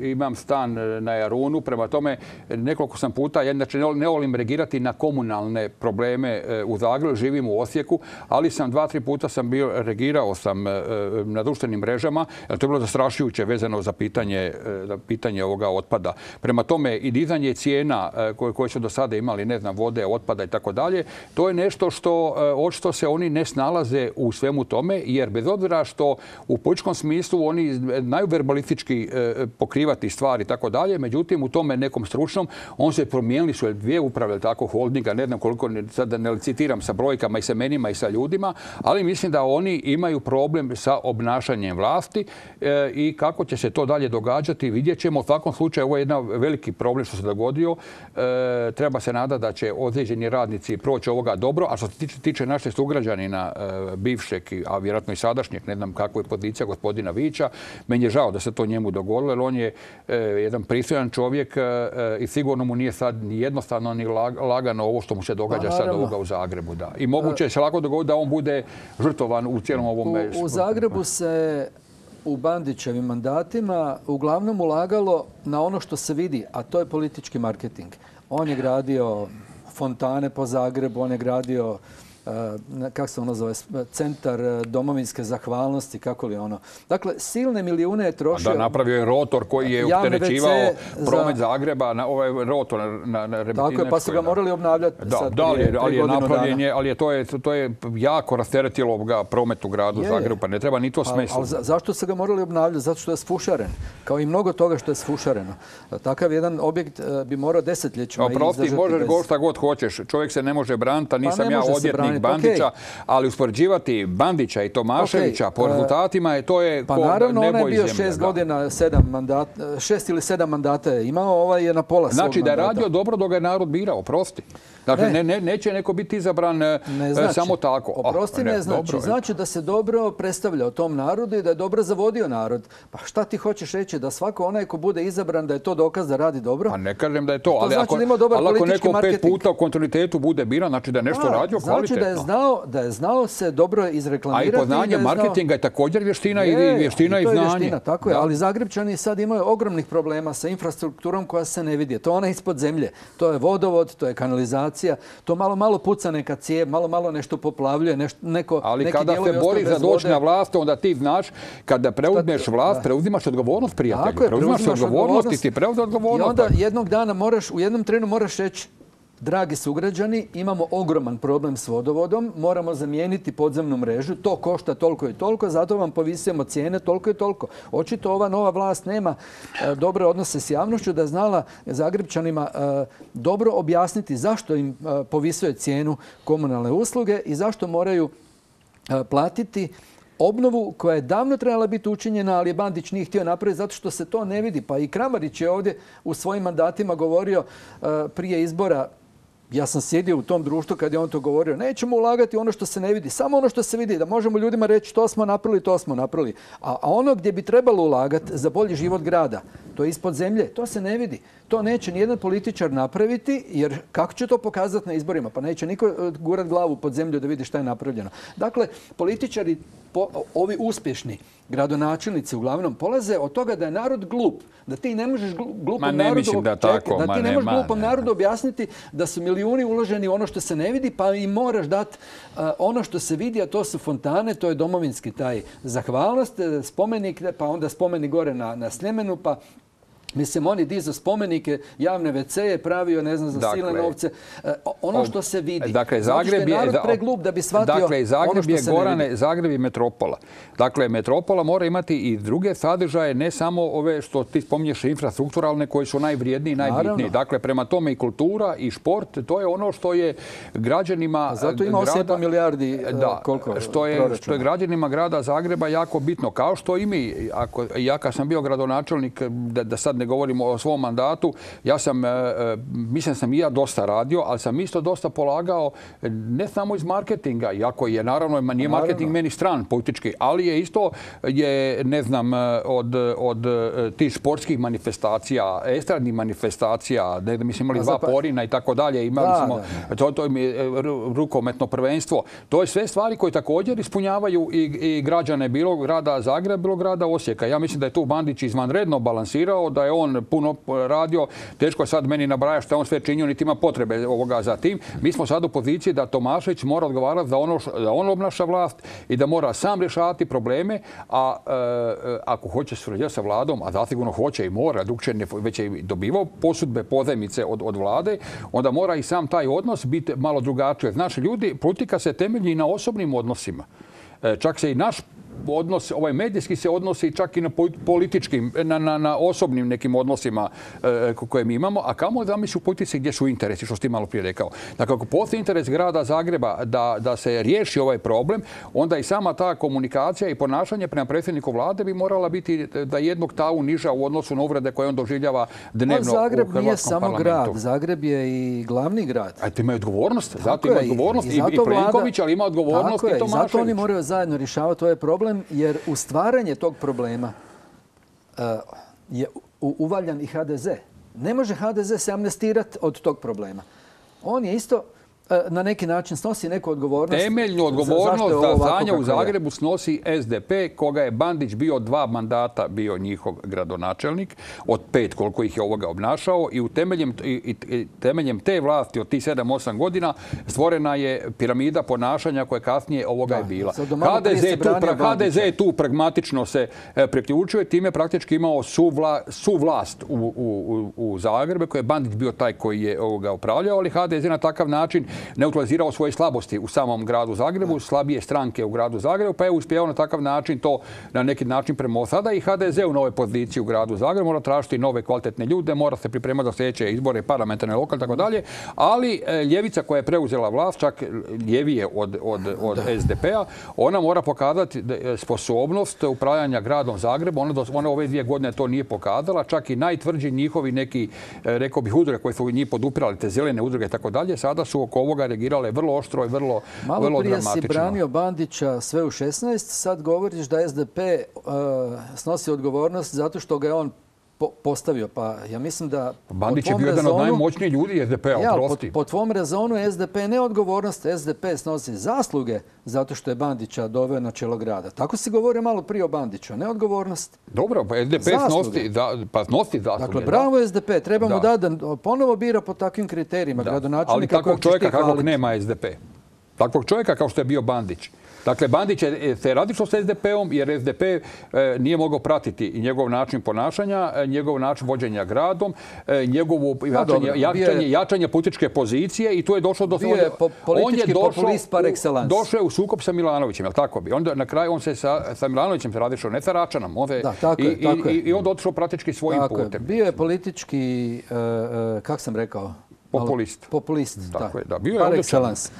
imam stan na Jarunu, prema tome nekoliko sam puta, znači ne volim regirati na komunalne probleme u Zagrebu, živim u Osijeku, ali sam dva, tri puta sam bio reagirao sam e, e, na društvenim mrežama, jer to je bilo zastrašujuće vezano za pitanje, e, za pitanje ovoga otpada. Prema tome i dizanje cijena koje, koje su do sada imali, ne znam, vode, otpada i tako dalje, to je nešto što očito se oni ne snalaze u svemu tome, jer bez obzira što u političkom smislu oni znaju verbalistički pokrivati stvari i tako dalje, međutim u tome nekom stručnom on se promijenili su dvije uprave tako holdinga, ne znam koliko, sad da ne citiram sa brojkama i semenima i sa ljudima, ali mislim da oni imaju problem sa obnašanjem vlasti e, i kako će se to dalje događati vidjet ćemo. U svakom slučaju ovo je jedan veliki problem što se dogodio. E, treba se nada da će određeni radnici proći ovoga dobro, a što se tiče, tiče naše sugrađanina e, bivšeg, a vjerojatno i sadašnjeg, ne znam kakva je pozicija gospodina Vića, meni je žao da se to njemu dogodilo, jer on je jedan pristojan čovjek i sigurno mu nije sad ni jednostavno ni lagano ovo što mu se događa pa, sad ovoga u Zagrebu. Da. I moguće se lako dogoditi da on bude žrtovan centralan u cijelom ovom... U, u Zagrebu se u Bandićevim mandatima uglavnom ulagalo na ono što se vidi, a to je politički marketing. On je gradio fontane po Zagrebu, on je gradio kako se ono zove, centar e, domovinske zahvalnosti, kako li ono. Dakle, silne milijune je trošio... Da, napravio je rotor koji je opterećivao promet Zagreba, na ovaj rotor na, na Tako je, pa su ga morali obnavljati da, sad da, prije, ali je napravljen je, ali je to, je, to je jako rasteretilo ga promet u gradu Zagrebu, pa ne treba ni to smisliti. Ali zašto se ga morali obnavljati? Zato što je sfušaren, kao i mnogo toga što je sfušareno. Takav jedan objekt e, bi morao desetljećima izdržati. možeš bez... šta god hoćeš. Čovjek se ne može braniti, nisam pa ja Bandića, ali uspoređivati Bandića i Tomaševića po e, rezultatima je to je Pa naravno, on je bio šest godina, sedam mandata, šest ili sedam mandata je imao, ovaj je na pola Znači da je radio dobro dok ga je narod birao, prosti. Dakle, ne. Ne, neće neko biti izabran e, ne znači. samo tako. Oprosti ne, znači. znači da se dobro predstavlja o tom narodu i da je dobro zavodio narod. Pa šta ti hoćeš reći? Da svako onaj ko bude izabran da je to dokaz da radi dobro? Pa ne kažem da je to. to ali znači ako, dobar ali ako neko pet puta u kontinuitetu bude biran, znači da je nešto radio znači da je znao, da je znao se dobro izreklamirati. A i poznanje marketinga je također vještina i vještina i, znanje. Vještina, tako je, ali Zagrebčani sad imaju ogromnih problema sa infrastrukturom koja se ne vidi. To je ona ispod zemlje. To je vodovod, to je kanalizacija to malo malo puca neka cijev, malo malo nešto poplavljuje, nešto, neko, Ali kada se bori za doći na vlast, onda ti znaš, kada preuzmeš vlast, preuzimaš odgovornost, prijatelju. Tako je, preuzimaš odgovornost i ti preuzme odgovornost. I onda jednog dana moraš, u jednom trenu moraš reći, Dragi sugrađani, imamo ogroman problem s vodovodom, moramo zamijeniti podzemnu mrežu, to košta toliko i toliko, zato vam povisujemo cijene toliko i toliko. Očito ova nova vlast nema e, dobre odnose s javnošću da znala Zagrebčanima e, dobro objasniti zašto im e, povisuje cijenu komunalne usluge i zašto moraju platiti obnovu koja je davno trebala biti učinjena, ali je Bandić nije htio napraviti zato što se to ne vidi. Pa i Kramarić je ovdje u svojim mandatima govorio prije izbora ja sam sjedio u tom društvu kad je on to govorio. Nećemo ulagati ono što se ne vidi, samo ono što se vidi, da možemo ljudima reći to smo napravili, to smo napravili. A, ono gdje bi trebalo ulagati za bolji život grada, to je ispod zemlje, to se ne vidi. To neće nijedan političar napraviti, jer kako će to pokazati na izborima? Pa neće niko e, gurat glavu pod zemlju da vidi šta je napravljeno. Dakle, političari, ovi uspješni gradonačelnici uglavnom polaze od toga da je narod glup. Da ti ne možeš glupom narodu... da, tako, da ti ne možeš glupom narodu objasniti da su milijuni uloženi u ono što se ne vidi, pa im moraš dati e, ono što se vidi, a to su fontane, to je domovinski taj zahvalnost, e, spomenik, pa onda spomenik gore na, na Sljemenu, pa Mislim, on je dizao spomenike, javne wc je pravio, ne znam, za dakle, silne novce. E, ono što se vidi. Dakle, Zagreb je... narod preglup da bi shvatio dakle, Zagreb ono što je se Gorane, Zagreb je metropola. Dakle, metropola mora imati i druge sadržaje, ne samo ove što ti spominješ infrastrukturalne, koji su najvrijedniji i najbitniji. Dakle, prema tome i kultura i šport, to je ono što je građanima... A zato ima 8 milijardi e, da, koliko što je, što je građanima grada Zagreba jako bitno. Kao što i mi, ako, ja kad sam bio gradonačelnik, da, da sad ne govorimo o svom mandatu, ja sam, e, e, mislim sam i ja dosta radio, ali sam isto dosta polagao ne samo iz marketinga, iako je naravno, nije marketing meni stran politički, ali je isto, je, ne znam, e, od, od tih sportskih manifestacija, estradnih manifestacija, ne mi smo imali dva porina i tako dalje, imali smo, to, to je rukometno prvenstvo. To je sve stvari koje također ispunjavaju i, i građane bilo grada Zagreba, bilo grada Osijeka. Ja mislim da je tu Bandić izvanredno balansirao, da je on puno radio. Teško je sad meni nabraja što on sve činio, niti ima potrebe ovoga za tim. Mi smo sad u poziciji da Tomašević mora odgovarati za ono da on obnaša vlast i da mora sam rješavati probleme, a e, ako hoće surađivati sa vladom, a zasigurno hoće i mora, drugče već je dobivao posudbe pozemice od, od vlade, onda mora i sam taj odnos biti malo drugačiji. Znaš, ljudi, politika se temelji na osobnim odnosima. E, čak se i naš odnos, ovaj medijski se odnosi čak i na političkim, na, na, na osobnim nekim odnosima e, koje mi imamo, a kamo da misli u politici gdje su interesi, što ste malo prije rekao. Dakle, ako postoji interes grada Zagreba da, da se riješi ovaj problem, onda i sama ta komunikacija i ponašanje prema predsjedniku vlade bi morala biti da jednog tavu niža u odnosu na uvrede koje on doživljava dnevno Zagreb u nije samo grad, Zagreb je i glavni grad. A to ima odgovornost, zato ima odgovornost i, i, i Plenković, ali ima odgovornost i Tomašević. Zato oni moraju zajedno rješavati, to je problem jer u stvaranje tog problema uh, je uvaljan i HDZ. Ne može HDZ se amnestirati od tog problema. On je isto na neki način snosi neku odgovornost. Temeljnu odgovornost za, stanje u Zagrebu snosi SDP, koga je Bandić bio dva mandata bio njihov gradonačelnik, od pet koliko ih je ovoga obnašao i u temeljem, i, temeljem te vlasti od tih 7-8 godina stvorena je piramida ponašanja koja kasnije ovoga je bila. HDZ, tu, HDZ je tu pragmatično se e, priključuje, time praktički imao su, vlast u, u, u Zagrebu, koji je Bandić bio taj koji je ovoga upravljao, ali HDZ na takav način neutralizirao svoje slabosti u samom gradu Zagrebu, slabije stranke u gradu Zagrebu, pa je uspjeo na takav način to na neki način premo sada i HDZ u nove poziciji u gradu Zagrebu, mora tražiti nove kvalitetne ljude, mora se pripremati za sljedeće izbore, parlamentarne, lokalne, tako dalje, ali e, ljevica koja je preuzela vlast, čak ljevije od, od, od SDP-a, ona mora pokazati e, sposobnost upravljanja gradom Zagrebu, ona, ona ove dvije godine to nije pokazala, čak i najtvrđi njihovi neki, e, rekao bih, udruge koje su njih podupirali, te zelene udruge i tako dalje, sada su oko ovoga reagirale vrlo oštro i vrlo, Malo vrlo prije si branio Bandića sve u 16, sad govoriš da SDP snosi odgovornost zato što ga je on postavio. Pa ja mislim da... Bandić je bio jedan od najmoćnijih ljudi SDP-a, ja, po, tvom rezonu SDP ne odgovornost, SDP snosi zasluge zato što je Bandića doveo na čelo grada. Tako si govorio malo prije o Bandiću, ne odgovornost. Dobro, pa SDP snosi, da, pa snosi zasluge. Dakle, bravo SDP, trebamo da. da ponovo bira po takvim kriterijima. Ali takvog čovjeka kakvog nema SDP. Takvog čovjeka kao što je bio Bandić. Dakle, Bandić je se radično s SDP-om jer SDP e, nije mogao pratiti i njegov način ponašanja, e, njegov način vođenja gradom, e, njegovo jačanje, jačanje, političke pozicije i tu je došlo do... Bio je on je došao, par excellence. Došao je u sukob sa Milanovićem, jel tako bi? Onda na kraju on se sa, sa Milanovićem se radišao, ne sa Račanom. On da, tako i, je, tako i, i, onda otišao praktički svojim tako putem. Bio je politički, uh, kak sam rekao, Populist. Populist, Tako da. Je, da. Bio je excellence.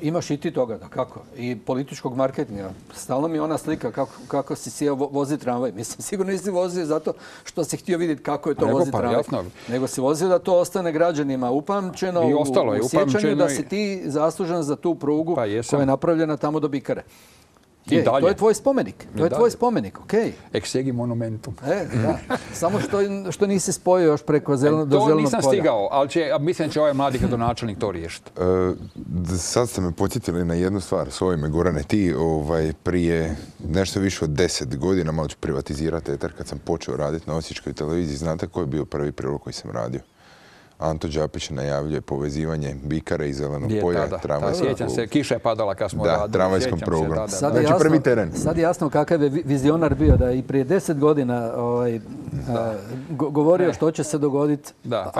imaš i ti toga, da kako. I političkog marketinga. Stalno mi je ona slika kako, kako si sjeo vozi tramvaj. Mislim, sigurno nisi vozio zato što si htio vidjeti kako je to vozi pa, tramvaj. Nego si vozio da to ostane građanima upamćeno I ostalo u, u sjećanju da si ti zaslužen za tu prugu pa koja je napravljena tamo do Bikare. Je, to je tvoj spomenik. To je tvoj spomenik, ok. Exegi monumentum. E, da. Samo što, što nisi spojio još preko zeleno, do zelenog polja. To nisam stigao, ali će, mislim će ovaj mladi gradonačelnik to riješiti. E, sad ste me podsjetili na jednu stvar s ovime, Gorane. Ti ovaj, prije nešto više od deset godina, malo ću privatizirati etar, kad sam počeo raditi na Osječkoj televiziji, znate koji je bio prvi prilog koji sam radio? Anto Đapić najavljuje povezivanje Bikare i Zelenog polja. Da, sjećam se, kiša je padala kad smo da, tramvajskom prugom. Sad znači prvi teren. Sad je jasno kakav je vizionar bio da je i prije deset godina ovaj, govorio što će se dogoditi, pa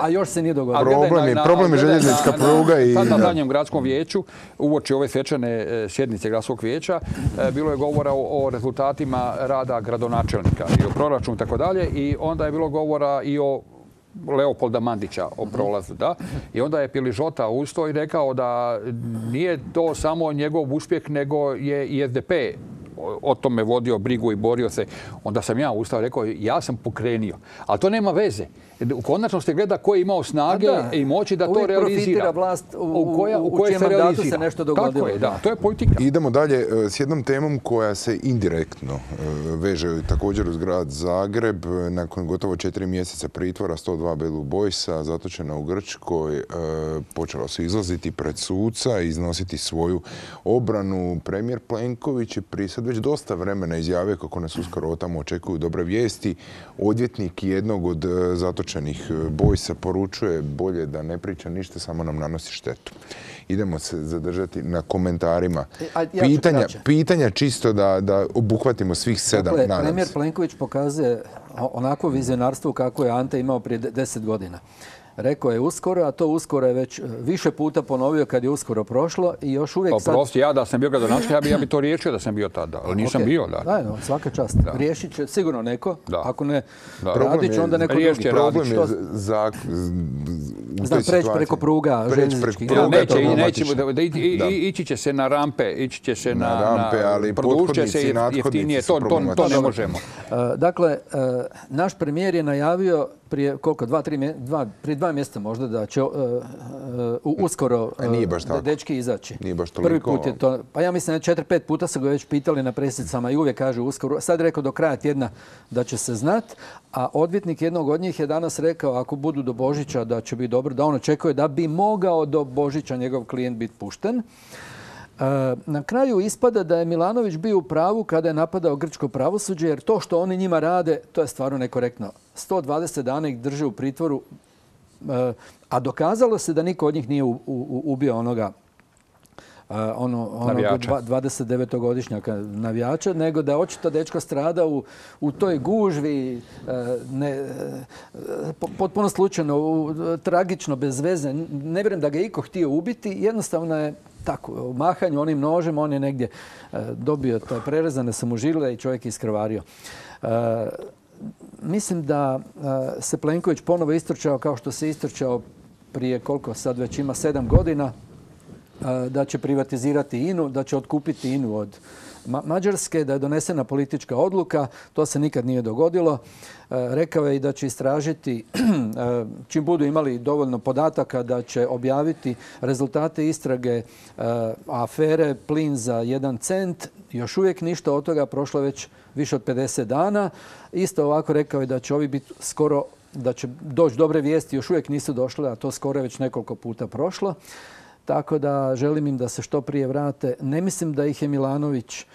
a, još se nije dogodilo. Problem je, problem je željeznička pruga i... Sad na zadnjem gradskom vijeću, uoči ove svečane e, sjednice gradskog vijeća, e, bilo je govora o, rezultatima rada gradonačelnika i o proračunu i tako dalje i onda je bilo govora i o Leopolda Mandića o prolazu, da. I onda je Piližota usto i rekao da nije to samo njegov uspjeh, nego je i SDP o tome vodio brigu i borio se. Onda sam ja ustao i rekao, ja sam pokrenio. Ali to nema veze u konačnosti gleda ko je imao snage i moći da to realizira. vlast u, koja, u, u se mandatu se nešto dogodilo. Tako je, da, to je politika. Idemo dalje e, s jednom temom koja se indirektno e, veže također uz grad Zagreb. Nakon gotovo četiri mjeseca pritvora 102 Belu Bojsa, zatočena u Grčkoj, e, počela su izlaziti pred suca i iznositi svoju obranu. Premijer Plenković je prije sad već dosta vremena izjavio kako nas uskoro tamo očekuju dobre vijesti. Odvjetnik jednog od zatočenih zatočenih e, bojsa poručuje bolje da ne priča ništa, samo nam nanosi štetu. Idemo se zadržati na komentarima. E, pitanja, pitanja čisto da, da obuhvatimo svih sedam. Dakle, premijer Plenković pokazuje onako vizionarstvo kako je Ante imao prije deset godina. Rekao je uskoro, a to uskoro je već e, više puta ponovio kad je uskoro prošlo i još uvijek sad... Prosti, ja da sam bio gradonačelnik, ja bi, ja bi to riješio da sam bio tada, ali nisam bio. Da, svaka čast. Da. Riješit će sigurno neko, ako ne Radić, onda neko drugi. Problem je za... Znam, preći preko pruga, željezničkih. Neće, nećemo, da, ići će se na rampe, ići će se na, na rampe, ali produžit se jeftinije, to, to, to ne možemo. E, dakle, e, naš premijer je najavio prije koliko, dva, tri, dva, prije dva mjeseca možda da će uh, uh, uskoro uh, dečki izaći. Nije baš Prvi put je to, pa ja mislim da četiri, pet puta su ga već pitali na presicama i uvijek kaže uskoro. Sad rekao do kraja tjedna da će se znat, a odvjetnik jednog od njih je danas rekao ako budu do Božića da će biti dobro, da on očekuje da bi mogao do Božića njegov klijent biti pušten. Na kraju ispada da je Milanović bio u pravu kada je napadao grčko pravosuđe, jer to što oni njima rade, to je stvarno nekorektno. 120 dana ih drže u pritvoru, a dokazalo se da niko od njih nije ubio onoga ono, ono 29-godišnjaka navijača, nego da očito dečko strada u, u toj gužvi, ne, potpuno slučajno, tragično, bez veze. Ne vjerujem da ga iko htio ubiti, jednostavno je tako, u mahanju onim nožem, on je negdje dobio taj prerezane sam mu žile i čovjek iskrvario. Mislim da se Plenković ponovo istrčao kao što se istrčao prije koliko sad već ima sedam godina da će privatizirati INU, da će otkupiti INU od Mađarske, da je donesena politička odluka. To se nikad nije dogodilo. Rekao je i da će istražiti, čim budu imali dovoljno podataka, da će objaviti rezultate istrage afere plin za jedan cent. Još uvijek ništa od toga, prošlo već više od 50 dana. Isto ovako rekao je da će ovi biti skoro da će doći dobre vijesti, još uvijek nisu došle, a to skoro je već nekoliko puta prošlo. Tako da želim im da se što prije vrate. Ne mislim da ih je Milanović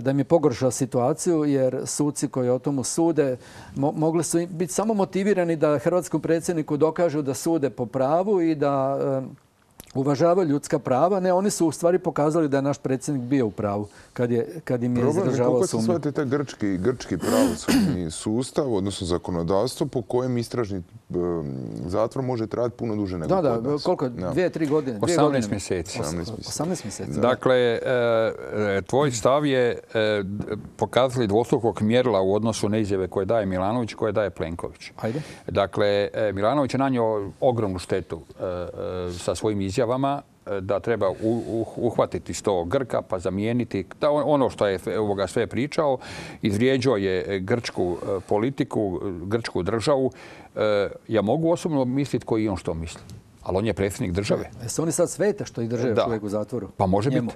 da im je pogoršao situaciju jer suci koji o tomu sude mogli su biti samo motivirani da hrvatskom predsjedniku dokažu da sude po pravu i da uvažavaju ljudska prava. Ne, oni su u stvari pokazali da je naš predsjednik bio u pravu kad, je, kad im je Problem izražavao sumnju. Problem je taj grčki, grčki pravosudni sustav, odnosno zakonodavstvo po kojem istražni zatvor može trajati puno duže nego Da, da, koliko? Dvije, tri godine? 18 mjeseci. 18 mjeseci. Dakle, e, e, tvoj stav je e, pokazali dvostrukog mjerila u odnosu na izjave koje daje Milanović koje daje Plenković. Ajde. Dakle, Milanović je nanio ogromnu štetu sa svojim izjavama da treba uhvatiti sto Grka pa zamijeniti. Da ono što je ovoga sve pričao, izvrijeđao je grčku e, politiku, grčku državu. E, ja mogu osobno misliti koji on što misli. Ali on je predsjednik države. Jesu oni sad svete što ih drže još uvijek u zatvoru? Pa može biti.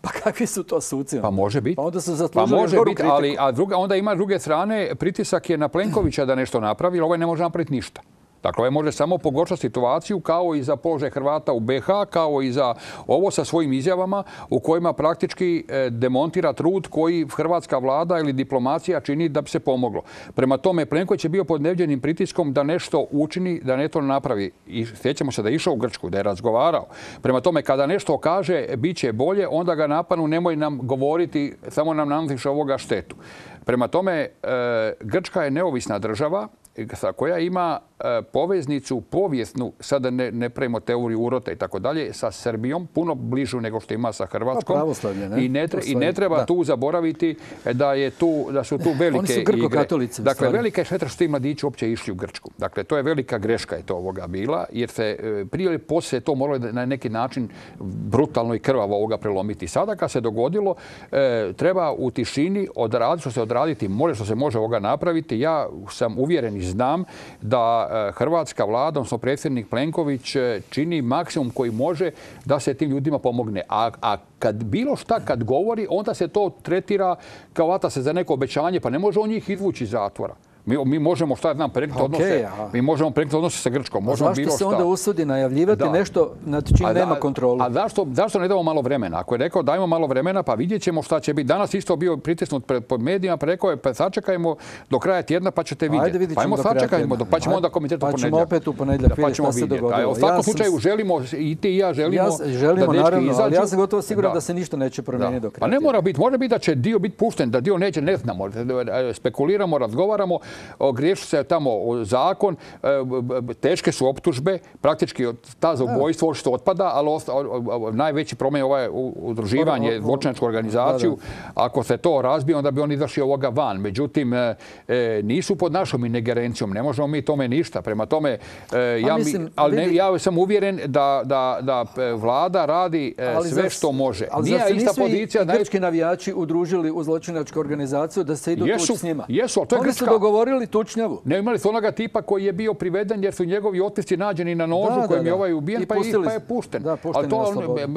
Pa kakvi su to suci? Pa može biti. Pa onda su zaslužili pa može biti, ali a druga, onda ima druge strane pritisak je na Plenkovića da nešto napravi, ali ovaj ne može napraviti ništa. Dakle, ovaj može samo pogoršati situaciju kao i za položaj Hrvata u BH, kao i za ovo sa svojim izjavama u kojima praktički e, demontira trud koji hrvatska vlada ili diplomacija čini da bi se pomoglo. Prema tome, Plenković je bio pod nevljenim pritiskom da nešto učini, da ne to napravi. I sjećamo se da je išao u Grčku, da je razgovarao. Prema tome, kada nešto kaže, bit će bolje, onda ga napanu, nemoj nam govoriti, samo nam nanosiš ovoga štetu. Prema tome, e, Grčka je neovisna država koja ima poveznicu povijesnu, sada ne, ne teoriju urota i tako dalje, sa Srbijom, puno bližu nego što ima sa Hrvatskom. Pa I, ne, I ne treba tu zaboraviti da, je tu, da su tu velike Oni su igre. Dakle, velika je šteta što ti mladići uopće išli u Grčku. Dakle, to je velika greška je to ovoga bila, jer se e, prije ili poslije to moralo na neki način brutalno i krvavo ovoga prelomiti. Sada kad se dogodilo, e, treba u tišini odraditi što se odraditi može što se može ovoga napraviti. Ja sam uvjeren i znam da E, hrvatska vlada, odnosno predsjednik Plenković, e, čini maksimum koji može da se tim ljudima pomogne. A, a kad bilo šta kad govori, onda se to tretira kao vata se za neko obećanje, pa ne može on njih izvući iz zatvora. Mi, mi možemo, šta znam, preknuti okay, odnose, mi možemo preknuti odnose sa Grčkom. Možemo zašto se onda usudi najavljivati nešto nad čim nema kontrolu? A zašto, zašto ne damo malo vremena? Ako je rekao dajmo malo vremena, pa vidjet ćemo šta će biti. Danas isto bio pritisnut pod medijima, pa rekao je pa sačekajmo do kraja tjedna pa ćete vidjeti. Ajde vidjet pa ćemo pa sačekajmo, pa ćemo onda komentirati pa ćemo opet u ponedjeljak pa ćemo šta se dogodilo. u svakom slučaju želimo, i ti i ja želimo, ja, želimo da naravno, ali ja sam gotovo siguran da. se ništa neće promijeniti do kraja. Pa ne mora biti, može biti da će dio biti pušten, da dio neće, ne znamo. Spekuliramo, razgovaramo, griješi se tamo zakon, e, teške su optužbe, praktički ta za ubojstvo što otpada, ali najveći problem je ovaj udruživanje, zločinačku organizaciju. Ako se to razbije, onda bi on izašao ovoga van. Međutim, e, e, nisu pod našom ingerencijom, ne možemo mi tome ništa. Prema tome, ja, ali ja sam uvjeren da, da, da vlada radi sve što može. Ali Nije ista pozicija. i grčki navijači udružili u zločinačku organizaciju da se idu tući s njima? Jesu, ali to je grčka stvorili tučnjavu. Ne, imali su onoga tipa koji je bio priveden jer su njegovi otpisci nađeni na nožu da, kojim je ovaj ubijen pa, pa, je pušten. Da, pušten ali to,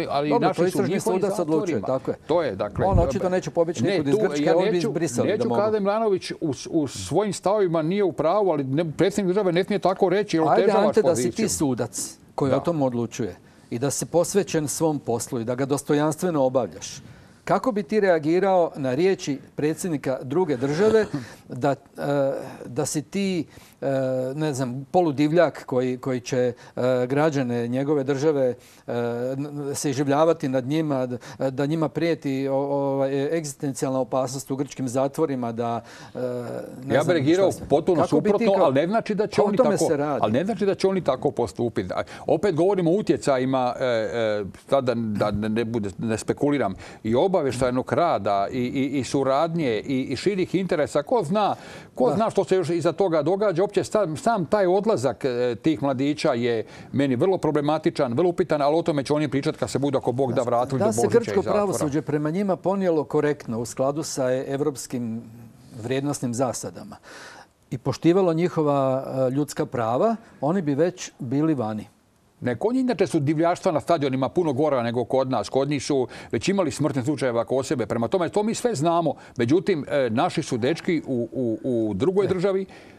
ali Dobro, naši to istražni sudac odlučuje, tako je. To je, dakle... On očito neće pobjeći nikud iz Grčke, ja on bi izbrisali neću kada Mlanović u, u svojim stavima nije u pravu, ali ne, predsjednik države ne smije tako reći jer Ajde, Ante, da si ti sudac koji o tom odlučuje i da si posvećen svom poslu i da ga dostojanstveno obavljaš. Kako bi ti reagirao na riječi predsjednika druge države da, e, da si ti ne znam, poludivljak koji, koji će e, građane njegove države se iživljavati nad njima, da njima prijeti ovaj, egzistencijalna opasnost u grčkim zatvorima, da ne Ja bih reagirao potpuno suprotno, ali ne znači da će oni tako, ali ne znači da će oni tako postupiti. Opet govorimo o utjecajima, sada da, da ne, bude, ne spekuliram, i obavještajnog rada i, i, i suradnje i, i širih interesa. Ko zna, ko zna što se još iza toga događa? Opće sam taj odlazak e, tih mladića je meni vrlo problematičan, vrlo upitan, ali o tome će oni pričati kad se budu ako Bog da vratili do Božića Da se grčko pravosuđe prema njima ponijelo korektno u skladu sa evropskim vrijednostnim zasadama i poštivalo njihova e, ljudska prava, oni bi već bili vani. Ne, kod inače su divljaštva na stadionima puno gora nego kod nas. Kod njih su već imali smrtne slučajeva kod sebe. Prema tome, to mi sve znamo. Međutim, e, naši su dečki u, u, u drugoj državi E,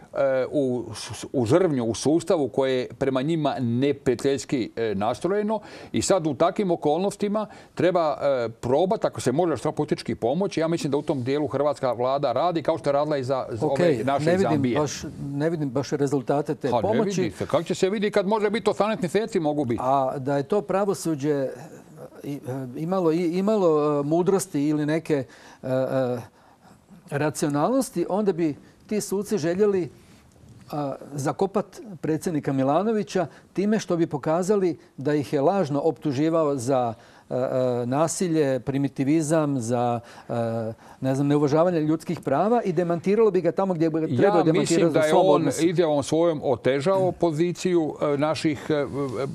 u, u žrvnju, u sustavu koje je prema njima neprijateljski e, nastrojeno i sad u takvim okolnostima treba e, probati, ako se može što politički pomoći. Ja mislim da u tom dijelu hrvatska vlada radi kao što je radila i za, ove naše ne vidim Zambije. Baš, ne vidim baš rezultate te ha, pomoći. Ne. Kako će se vidjeti kad može biti 18 mjeseci mogu biti? A da je to pravosuđe imalo, imalo mudrosti ili neke racionalnosti, onda bi ti suci željeli zakopat predsjednika Milanovića time što bi pokazali da ih je lažno optuživao za nasilje, primitivizam, za e, ne znam, neuvažavanje ljudskih prava i demantiralo bi ga tamo gdje bi trebao demantirati za svom odnosu. Ja mislim da je on svojom otežao poziciju naših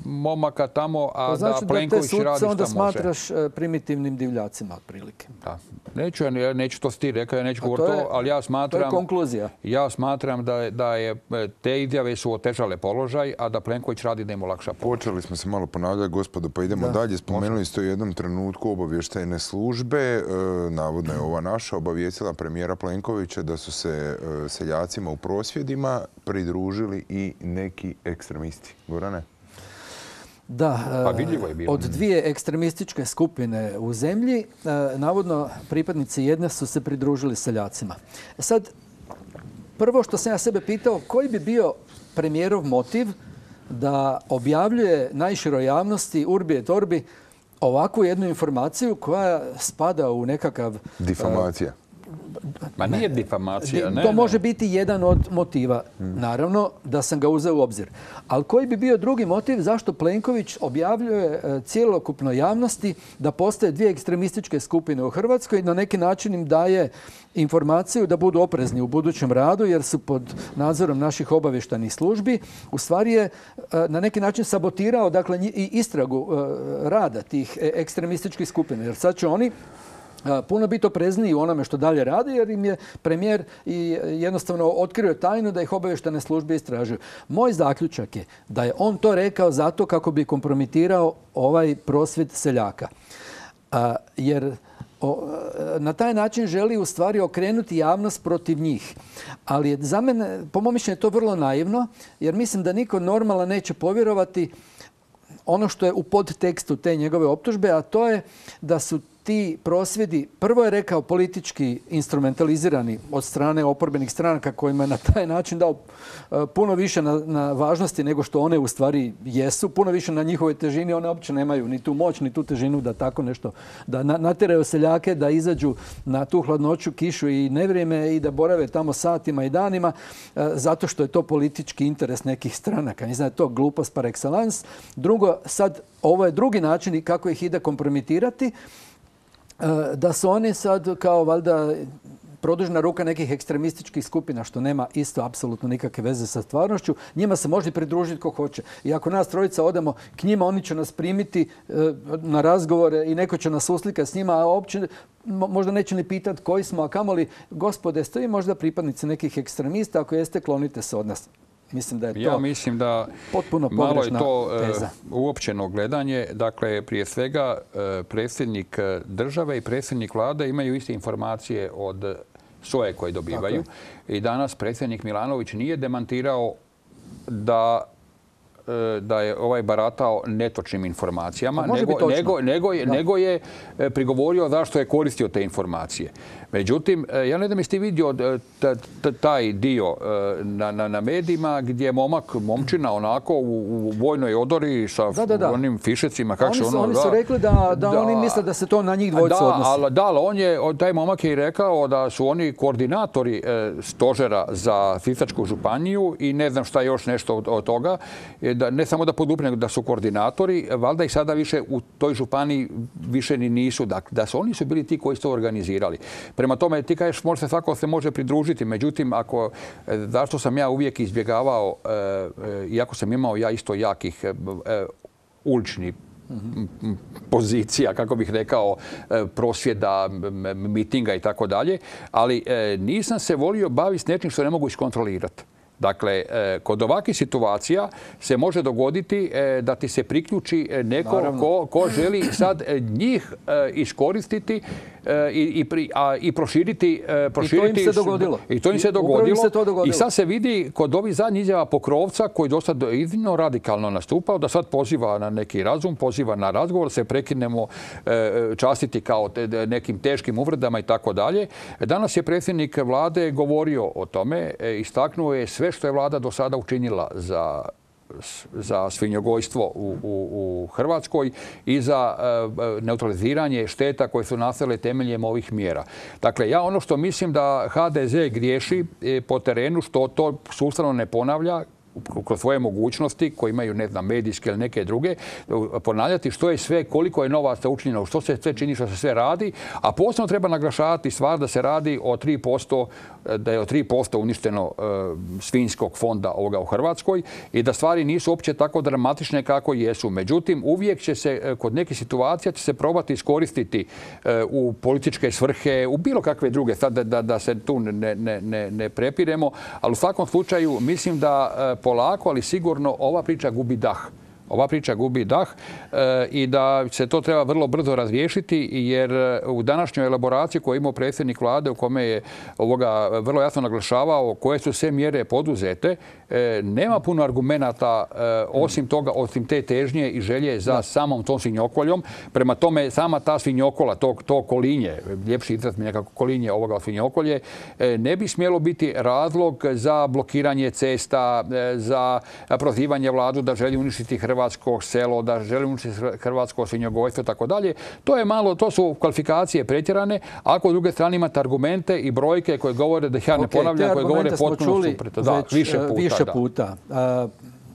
momaka tamo, a to znači da Plenković radi šta može. onda smatraš primitivnim divljacima otprilike. Da. Neću, ja neću to ti rekao, ja neću govoriti to, ali ja smatram... To je konkluzija. Ja smatram da je, da je te izjave su otežale položaj, a da Plenković radi da im olakša položaj. Počeli smo se malo ponavljati, gospodo, pa idemo dalje. Spomenuli ste u jednom trenutku obavještajne službe, e, navodno je ova naša, obavijestila premijera Plenkovića da su se e, seljacima u prosvjedima pridružili i neki ekstremisti. Gorane? Da, pa od dvije ekstremističke skupine u zemlji, e, navodno pripadnici jedne su se pridružili seljacima. Sad, prvo što sam ja sebe pitao, koji bi bio premijerov motiv da objavljuje najširoj javnosti urbi et orbi ovakvu jednu informaciju koja spada u nekakav... Difamacija. Ma nije difamacija, ne. To može biti jedan od motiva. Naravno da sam ga uzeo u obzir. Ali koji bi bio drugi motiv zašto Plenković objavljuje e, cijelokupno javnosti da postoje dvije ekstremističke skupine u Hrvatskoj i na neki način im daje informaciju da budu oprezni u budućem radu jer su pod nadzorom naših obavještajnih službi. U stvari je e, na neki način sabotirao dakle, i istragu e, rada tih ekstremističkih skupina. Jer sad će oni puno biti oprezniji u onome što dalje radi jer im je premijer i jednostavno otkrio tajnu da ih obavještene službe istražuju. Moj zaključak je da je on to rekao zato kako bi kompromitirao ovaj prosvjed seljaka. jer na taj način želi u stvari okrenuti javnost protiv njih. Ali je za mene, po mom mišljenju, to vrlo naivno, jer mislim da niko normalan neće povjerovati ono što je u podtekstu te njegove optužbe, a to je da su ti prosvjedi, prvo je rekao politički instrumentalizirani od strane oporbenih stranaka kojima je na taj način dao e, puno više na, važnosti nego što one u stvari jesu, puno više na njihovoj težini, one uopće nemaju ni tu moć, ni tu težinu da tako nešto, da natjeraju seljake da izađu na tu hladnoću, kišu i nevrijeme i da borave tamo satima i danima, e, zato što je to politički interes nekih stranaka. Ne znam, je to glupost par excellence. Drugo, sad, ovo je drugi način i kako ih ide kompromitirati, da su oni sad kao valjda produžena ruka nekih ekstremističkih skupina, što nema isto apsolutno nikakve veze sa stvarnošću. Njima se može pridružiti ko hoće. I ako nas trojica odemo k njima, oni će nas primiti e, na razgovore i neko će nas uslikati s njima, a uopće možda neće ni pitati koji smo, a kamoli, gospode, ste vi možda pripadnici nekih ekstremista, ako jeste, klonite se od nas. Mislim da je to ja mislim da potpuno malo je to e, teza. uopćeno gledanje. Dakle, prije svega e, predsjednik države i predsjednik vlade imaju iste informacije od svoje koje dobivaju. I danas predsjednik Milanović nije demantirao da E, da je ovaj baratao netočnim informacijama, nego, nego, nego, je, nego je prigovorio zašto je koristio te informacije. Međutim, e, ja ne znam jeste vidio taj dio na, na, na medijima gdje je momak, momčina onako u, vojnoj odori sa onim fišecima. Kako oni, su, ono, oni su rekli da, da, oni misle da se to na njih dvojicu odnosi. Ali, da, ali on je, taj momak je i rekao da su oni koordinatori stožera za Sisačku županiju i ne znam šta još nešto od, toga da ne samo da podupne, nego da su koordinatori, valjda i sada više u toj županiji više ni nisu. Dakle, da su oni su bili ti koji su to organizirali. Prema tome, ti kažeš, može se svako se može pridružiti. Međutim, ako, e, zašto sam ja uvijek izbjegavao, e, e, iako sam imao ja isto jakih uličnih pozicija, kako bih rekao, prosvjeda, mitinga i tako dalje, ali nisam se volio baviti s nečim što ne mogu iskontrolirati. Dakle, e, kod ovakvih situacija se može dogoditi e, da ti se priključi e, neko ko, želi sad njih iskoristiti i, i, proširiti, proširiti... I to im se dogodilo. I to im se dogodilo. I sad se vidi kod ovih zadnjih izjava Pokrovca koji dosta iznimno radikalno nastupao da sad poziva na neki razum, poziva na razgovor, se prekinemo častiti kao nekim teškim uvredama i tako dalje. Danas je predsjednik vlade govorio o tome, istaknuo je sve što je vlada do sada učinila za za svinjogojstvo u, Hrvatskoj i za e, neutraliziranje šteta koje su nastale temeljem ovih mjera. Dakle, ja ono što mislim da HDZ griješi e, po terenu, što to sustavno ne ponavlja, kroz svoje mogućnosti koje imaju ne znam, medijske ili neke druge, ponavljati što je sve, koliko je novaca učinjeno, što se sve čini, što se sve radi, a posebno treba naglašavati stvar da se radi o 3%, da je o 3% uništeno e, svinjskog fonda ovoga u Hrvatskoj i da stvari nisu uopće tako dramatične kako jesu. Međutim, uvijek će se e, kod nekih situacija će se probati iskoristiti e, u političke svrhe, u bilo kakve druge, sad da, da se tu ne, ne, ne prepiremo, ali u svakom slučaju mislim da polako, ali sigurno ova priča gubi dah. Ova priča gubi dah e, i da se to treba vrlo brzo razriješiti jer e, u današnjoj elaboraciji koju je imao predsjednik vlade u kome je ovoga vrlo jasno naglašavao koje su sve mjere poduzete, e, nema puno argumenata osim toga, osim te težnje i želje za samom tom svinjokoljom. Prema tome, sama ta svinjokola, to, to kolinje, ljepši izraz mi nekako kolinje ovoga svinjokolje, ne bi smjelo biti razlog za blokiranje cesta, za prozivanje vladu da želi uništiti Hrvatsku hrvatsko selo, da želi učiti hrvatsko svinjogojstvo i tako dalje. To je malo, to su kvalifikacije pretjerane. Ako u druge strane imate argumente i brojke koje govore da ja ne ponavljam, koje govore potpuno suprotno. Da, više puta. Više puta.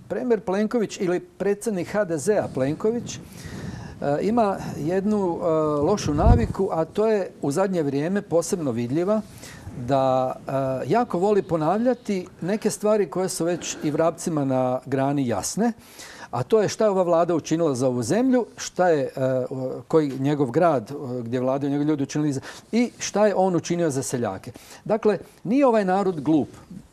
Premijer Plenković ili predsjednik HDZ-a Plenković ima jednu lošu naviku, a to je u zadnje vrijeme posebno vidljiva da jako voli ponavljati neke stvari koje su već i vrapcima na grani jasne a to je šta je ova vlada učinila za ovu zemlju, šta je e, koji njegov grad e, gdje vlada njegovi ljudi učinili i šta je on učinio za seljake. Dakle, nije ovaj narod glup.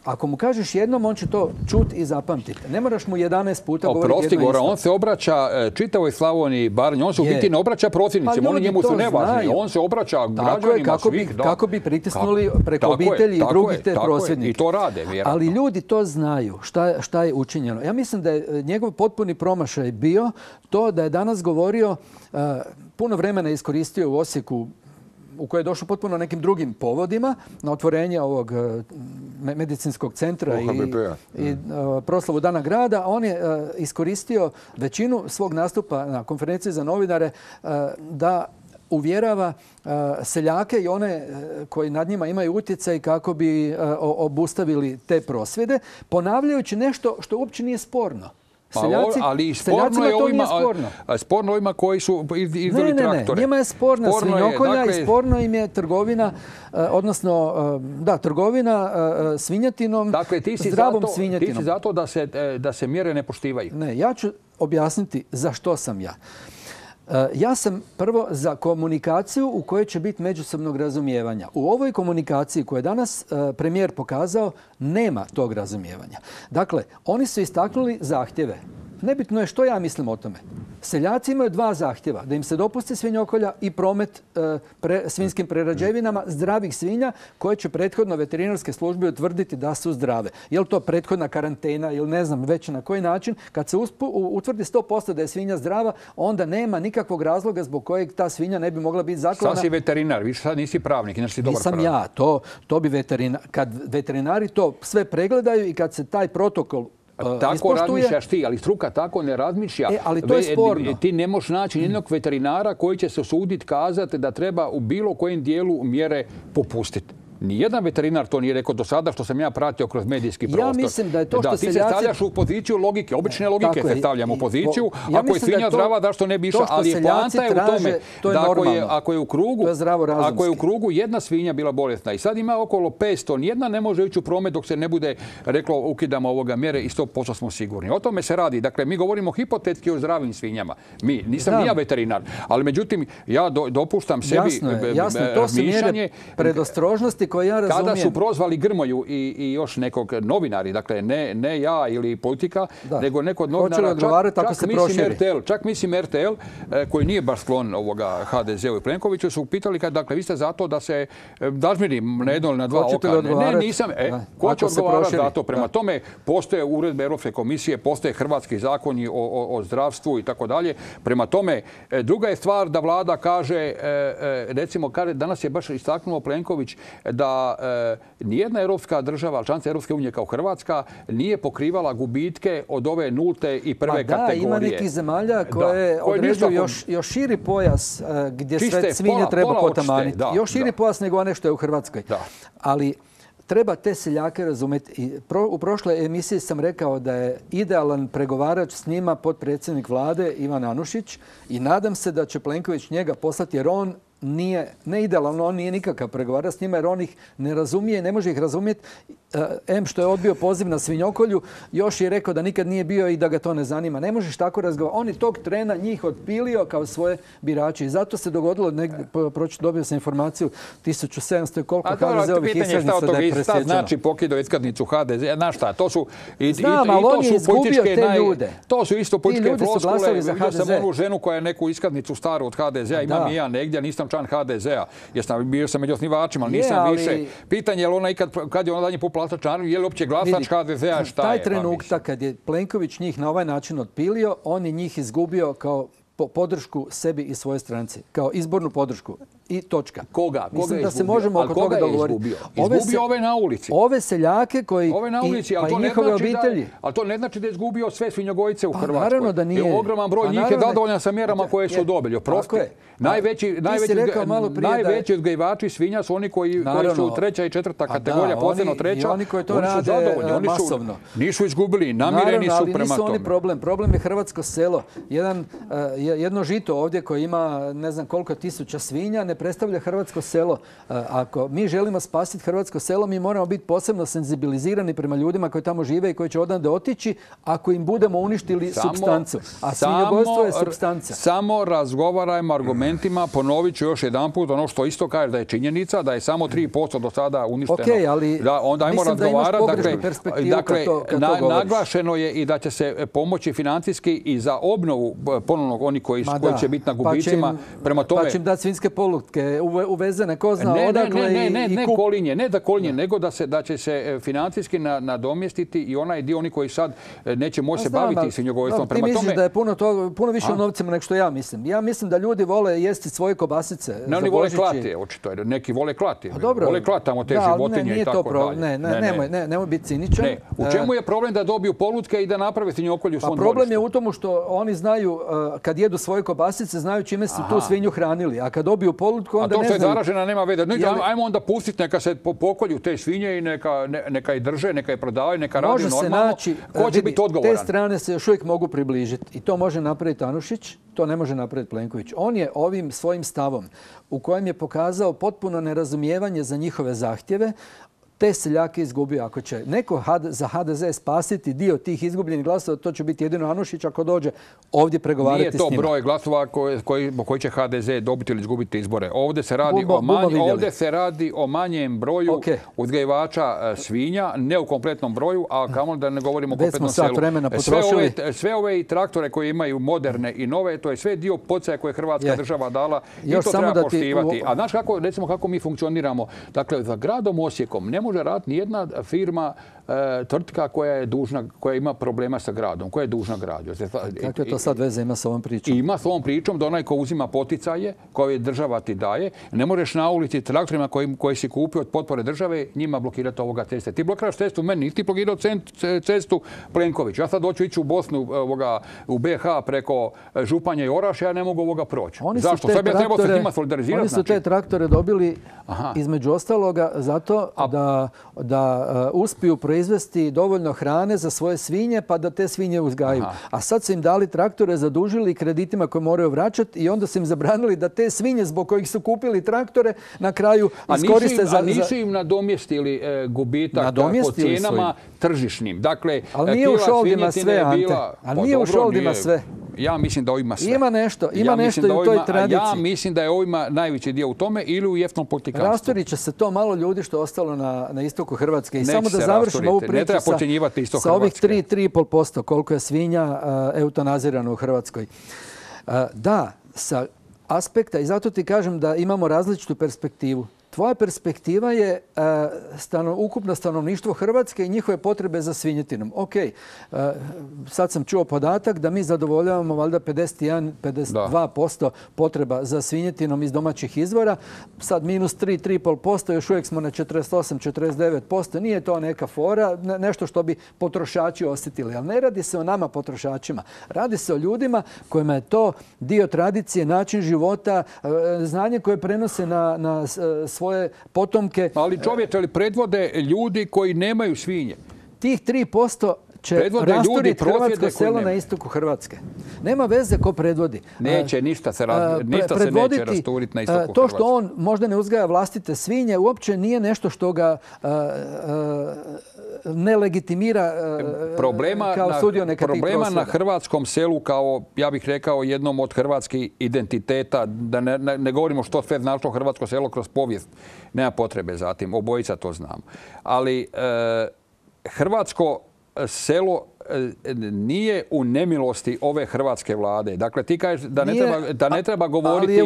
Ako mu kažeš jednom, on će to čut i zapamtiti. Ne moraš mu 11 puta govoriti Oprosti, Gora, on se obraća e, čitavoj Slavoniji, Barnji, on se u biti ne obraća prosvjednicima, pa oni njemu su nevažni. On se obraća građanima kako svih. Bi, Kako bi pritisnuli preko obitelji i drugih te prosvjednike. I to rade, vjerojatno. Ali ljudi to znaju šta, šta je učinjeno. Ja mislim da je njegov potpuni promašaj bio to da je danas govorio, e, puno vremena iskoristio u Osijeku u koje je došlo potpuno nekim drugim povodima na otvorenje ovog e, medicinskog centra i, i e, proslavu Dana grada. On je e, iskoristio većinu svog nastupa na konferenciji za novinare da uvjerava seljake i one koji nad njima imaju utjecaj kako bi obustavili te prosvjede, ponavljajući nešto što uopće nije sporno. Seljaci, ali sporno je ovima, sporno. sporno ovima koji su izveli ne, ne, ne, njima je sporna sporno svinjokolja dakle... i sporno im je trgovina, e, odnosno, e, da, trgovina e, svinjetinom, dakle, ti si zdravom zato, svinjetinom. Ti si zato da se, da se mjere ne poštivaju. Ne, ja ću objasniti za što sam ja. Ja sam prvo za komunikaciju u kojoj će biti međusobnog razumijevanja. U ovoj komunikaciji koju je danas premijer pokazao nema tog razumijevanja. Dakle, oni su istaknuli zahtjeve Nebitno je što ja mislim o tome. Seljaci imaju dva zahtjeva. Da im se dopusti svinjokolja i promet e, svinskim prerađevinama zdravih svinja koje će prethodno veterinarske službe utvrditi da su zdrave. Je li to prethodna karantena ili ne znam već na koji način. Kad se utvrdi 100% da je svinja zdrava, onda nema nikakvog razloga zbog kojeg ta svinja ne bi mogla biti zaklana. Sad si veterinar, više sad nisi pravnik, inače si dobar Nisam ja, to, to bi veterinar. Kad veterinari to sve pregledaju i kad se taj protokol Tako razmišljaš ti, ali struka tako ne razmišlja. E, ali to je sporno. Ti ne možeš naći jednog veterinara koji će se osuditi kazati da treba u bilo kojem dijelu mjere popustiti. Nijedan veterinar to nije rekao do sada što sam ja pratio kroz medijski prostor. Ja mislim da je to što da, ti se stavljaš u poziciju logike, obične logike se stavljamo u poziciju. ako je svinja zdrava, da što ne bi išla. Ali je poanta je u tome da ako je, ako je u krugu, ako je u krugu jedna svinja bila bolesna i sad ima okolo 500, nijedna ne može ići u promet dok se ne bude reklo ukidamo ovoga mjere i 100% smo sigurni. O tome se radi. Dakle, mi govorimo hipotetski o zdravim svinjama. Mi, nisam ni ja veterinar, ali međutim, ja dopuštam sebi jasno je, jasno, to predostrožnosti koje ja razumijem. Kada su prozvali Grmoju i, i još nekog novinari, dakle ne, ne ja ili politika, nego neko od novinara, čak, čak, se mislim RTL, čak mislim RTL, e, koji nije baš sklon ovoga HDZ-u i Plenkoviću, su pitali kad, dakle, vi ste zato da se e, dažmiri na jedno ili na dva oka. Ne, nisam. E, ko će odgovarati za to? Prema tome, postoje uredbe Europske komisije, postoje hrvatski zakoni o, o, o zdravstvu i tako dalje. Prema tome, e, druga je stvar da vlada kaže, recimo, kaže, danas je baš istaknuo Plenković da e, nijedna europska država, članica Europske unije kao Hrvatska, nije pokrivala gubitke od ove nulte i prve da, kategorije. ima nekih zemalja koje određuju još, još širi pojas e, gdje sve svinje treba potamaniti. još širi pojas nego one što je u Hrvatskoj. Ali treba te seljake razumjeti. u prošloj emisiji sam rekao da je idealan pregovarač s njima potpredsjednik vlade Ivan Anušić i nadam se da će Plenković njega poslati jer on nije, ne idealno, on nije nikakav pregovarač s njima jer on ih ne razumije, ne može ih razumjeti. M što je odbio poziv na svinjokolju, još je rekao da nikad nije bio i da ga to ne zanima. Ne možeš tako razgovarati. On je tog trena njih otpilio kao svoje birače i zato se dogodilo, negdje, proći, dobio sam informaciju, 1700 koliko HDZ-ovih iskaznica da je presjećeno. znači pokido iskaznicu HDZ? Znaš šta, to su... I, Znam, i, on je izgubio te ljude. To su isto političke floskule. Vidio sam onu ženu koja je neku iskaznicu staru od HDZ-a, imam i ja negdje, nisam član HDZ-a. Jesam, bio sam među osnivačima, ali nisam više. Pitanje je li ona ikad, kad je ona danje glasač, je li uopće glasač HDZ-a, šta taj je? Taj trenutak kad je Plenković njih na ovaj način otpilio, on je njih izgubio kao podršku sebi i svoje stranici, kao izbornu podršku. I točka. Koga? Mislim da se možemo oko toga dogovoriti. Izgubio, ove, se, ove na ulici. Ove seljake koji ove na ulici, i, pa i njihove znači obitelji. Da, ali to ne znači da je izgubio sve svinjogojice u pa, Hrvatskoj. Naravno da nije. I ogroman broj pa njih je zadovoljan sa mjerama koje su dobili. Prosti. Najveći, najveći, najveći odgajivači svinja su oni koji, koji su treća i četvrta kategorija, posebno treća. I oni koji to rade oni masovno. Nisu izgubili, namireni su prema tome. nisu oni problem. Problem je hrvatsko selo. Jedan, e, jedno žito ovdje koje ima ne znam koliko tisuća svinja ne predstavlja hrvatsko selo. E, ako mi želimo spasiti hrvatsko selo, mi moramo biti posebno senzibilizirani prema ljudima koji tamo žive i koji će odande otići ako im budemo uništili substancu. A svinjogojstvo je substanca. Samo razgovarajmo argumentima. Ponovit ću još jedan put ono što isto kaže da je činjenica, da je samo 3% do sada uništeno. Ok, ali da, onda ajmo mislim da imaš dakle, perspektivu dakle, to, kad to Naglašeno je i da će se pomoći financijski i za obnovu ponovno oni koji, koji će biti na pa gubicima. Pa Prema tome... Pa će im dati svinske polutke uvezene, ko zna ne, odakle ne, ne, ne, ne, ne kolinje, ne da kolinje, nego da, se, da će se e, financijski nadomjestiti i onaj dio oni koji sad e, neće moći se baviti svinjogojstvom. Prema ti misliš da je puno, to, puno više u novcima nego što ja mislim. Ja mislim da ljudi vole jesti svoje kobasice. Ne, oni vole klati, očito. Neki vole klati. Pa dobro. Vole klati tamo te da, životinje ne, i tako dalje. Ne, ne, nemoj, ne, nemoj biti ciničan. Ne. U e, čemu je problem da dobiju polutke i da naprave svinjokolju u svom Pa problem je u tomu što oni znaju, kad jedu svoje kobasice, znaju čime su tu svinju hranili. A kad dobiju polu onda A to što je zaražena nema veze. Ajmo onda pustiti neka se pokolju te svinje i neka, neka i drže, neka je prodavaju, neka radi normalno. Može se naći, Ko će biti odgovoran? Te strane se još uvijek mogu približiti. I to može napraviti Anušić, to ne može napraviti Plenković. On je ovim svojim stavom u kojem je pokazao potpuno nerazumijevanje za njihove zahtjeve, te seljake izgubio. Ako će neko za HDZ spasiti dio tih izgubljenih glasova, to će biti jedino Anušić ako dođe ovdje pregovarati Nije to broj glasova koji, koji, će HDZ dobiti ili izgubiti izbore. Ovdje se radi, o, ovdje se radi o manjem broju okay. uzgajivača e, svinja, ne u kompletnom broju, a kamo da ne govorimo o kompletnom selu. Sve ove, sve ove traktore koje imaju moderne i nove, to je sve dio pocaja koje je Hrvatska država dala i to treba poštivati. A znaš kako, recimo kako mi funkcioniramo? Dakle, za gradom Osijekom ne može raditi ni jedna firma E, tvrtka koja je dužna, koja ima problema sa gradom, koja je dužna gradu. Kako je to sad veze ima sa ovom pričom? Ima s ovom pričom da onaj ko uzima poticaje koje država ti daje, ne možeš na ulici traktorima koji, koji si kupio od potpore države njima blokirati ovoga ceste. Ti blokiraš cestu meni, ti blokirao cestu Plenković. Ja sad hoću ići u Bosnu, ovoga, u BH preko Županja i Oraša, ja ne mogu ovoga proći. Oni Zašto? Sad bi trebao se njima solidarizirati. Oni su te znači. traktore dobili između ostaloga zato da, da uh, uspiju proizvesti dovoljno hrane za svoje svinje pa da te svinje uzgaju. A sad su im dali traktore, zadužili kreditima koje moraju vraćati i onda su im zabranili da te svinje zbog kojih su kupili traktore na kraju iskoriste za... A nisu im nadomjestili e, gubitak po cijenama tržišnim. Dakle, Ali nije u šoldima sve, Ante. Ali nije u šoldima sve. Ja mislim da ovima sve. Ima nešto, ima nešto i u toj tradiciji. Ja mislim da je ovima najveći dio u tome ili u jeftom politikanstvu. Rastorit će se to malo ljudi što je ostalo na, na istoku Hrvatske. I samo da završimo ovu priču sa, sa ovih 3-3,5% koliko je svinja uh, eutanazirano u Hrvatskoj. Uh, da, sa aspekta, i zato ti kažem da imamo različitu perspektivu. Tvoja perspektiva je e, ukupno stanovništvo Hrvatske i njihove potrebe za svinjetinom. Ok, e, sad sam čuo podatak da mi zadovoljavamo valjda 51-52% potreba za svinjetinom iz domaćih izvora. Sad minus 3-3,5%, još uvijek smo na 48-49%. Nije to neka fora, nešto što bi potrošači osjetili. Ali ne radi se o nama potrošačima. Radi se o ljudima kojima je to dio tradicije, način života, e, znanje koje prenose na, na svoje svoje potomke. Ali čovječe, ali predvode ljudi koji nemaju svinje. Tih 3% će rasturiti hrvatsko selo na istoku Hrvatske. Nema veze ko predvodi. Neće, ništa se, ništa se neće rasturiti na istoku Hrvatske. To što on možda ne uzgaja vlastite svinje, uopće nije nešto što ga ne legitimira problema kao sudioneka Problema na hrvatskom selu kao, ja bih rekao, jednom od hrvatskih identiteta, da ne, ne, govorimo što sve značilo hrvatsko selo kroz povijest, nema potrebe za tim, obojica to znam. Ali e, hrvatsko selo e, nije u nemilosti ove hrvatske vlade. Dakle, ti kažeš da ne, treba, da ne treba govoriti...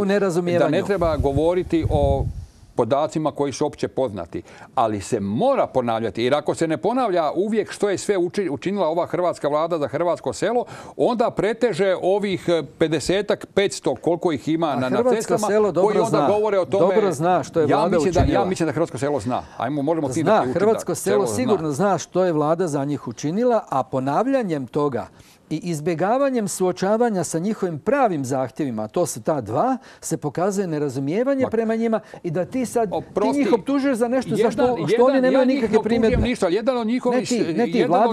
Da ne treba govoriti o podacima koji su opće poznati. Ali se mora ponavljati. Jer ako se ne ponavlja uvijek što je sve učinila ova hrvatska vlada za hrvatsko selo, onda preteže ovih 50-ak, 500 koliko ih ima na, na cestama, koji onda govore o tome... Dobro zna što je vlada ja mislim Da, ja mislim da hrvatsko selo zna. Ajmo, možemo zna, hrvatsko selo sigurno zna što je vlada za njih učinila, a ponavljanjem toga i izbjegavanjem suočavanja sa njihovim pravim zahtjevima, a to su ta dva, se pokazuje nerazumijevanje prema njima i da ti sad ti njih optužuješ za nešto za što, što oni nemaju nikakve primjedbe. Ništa. Jedan od njihovih,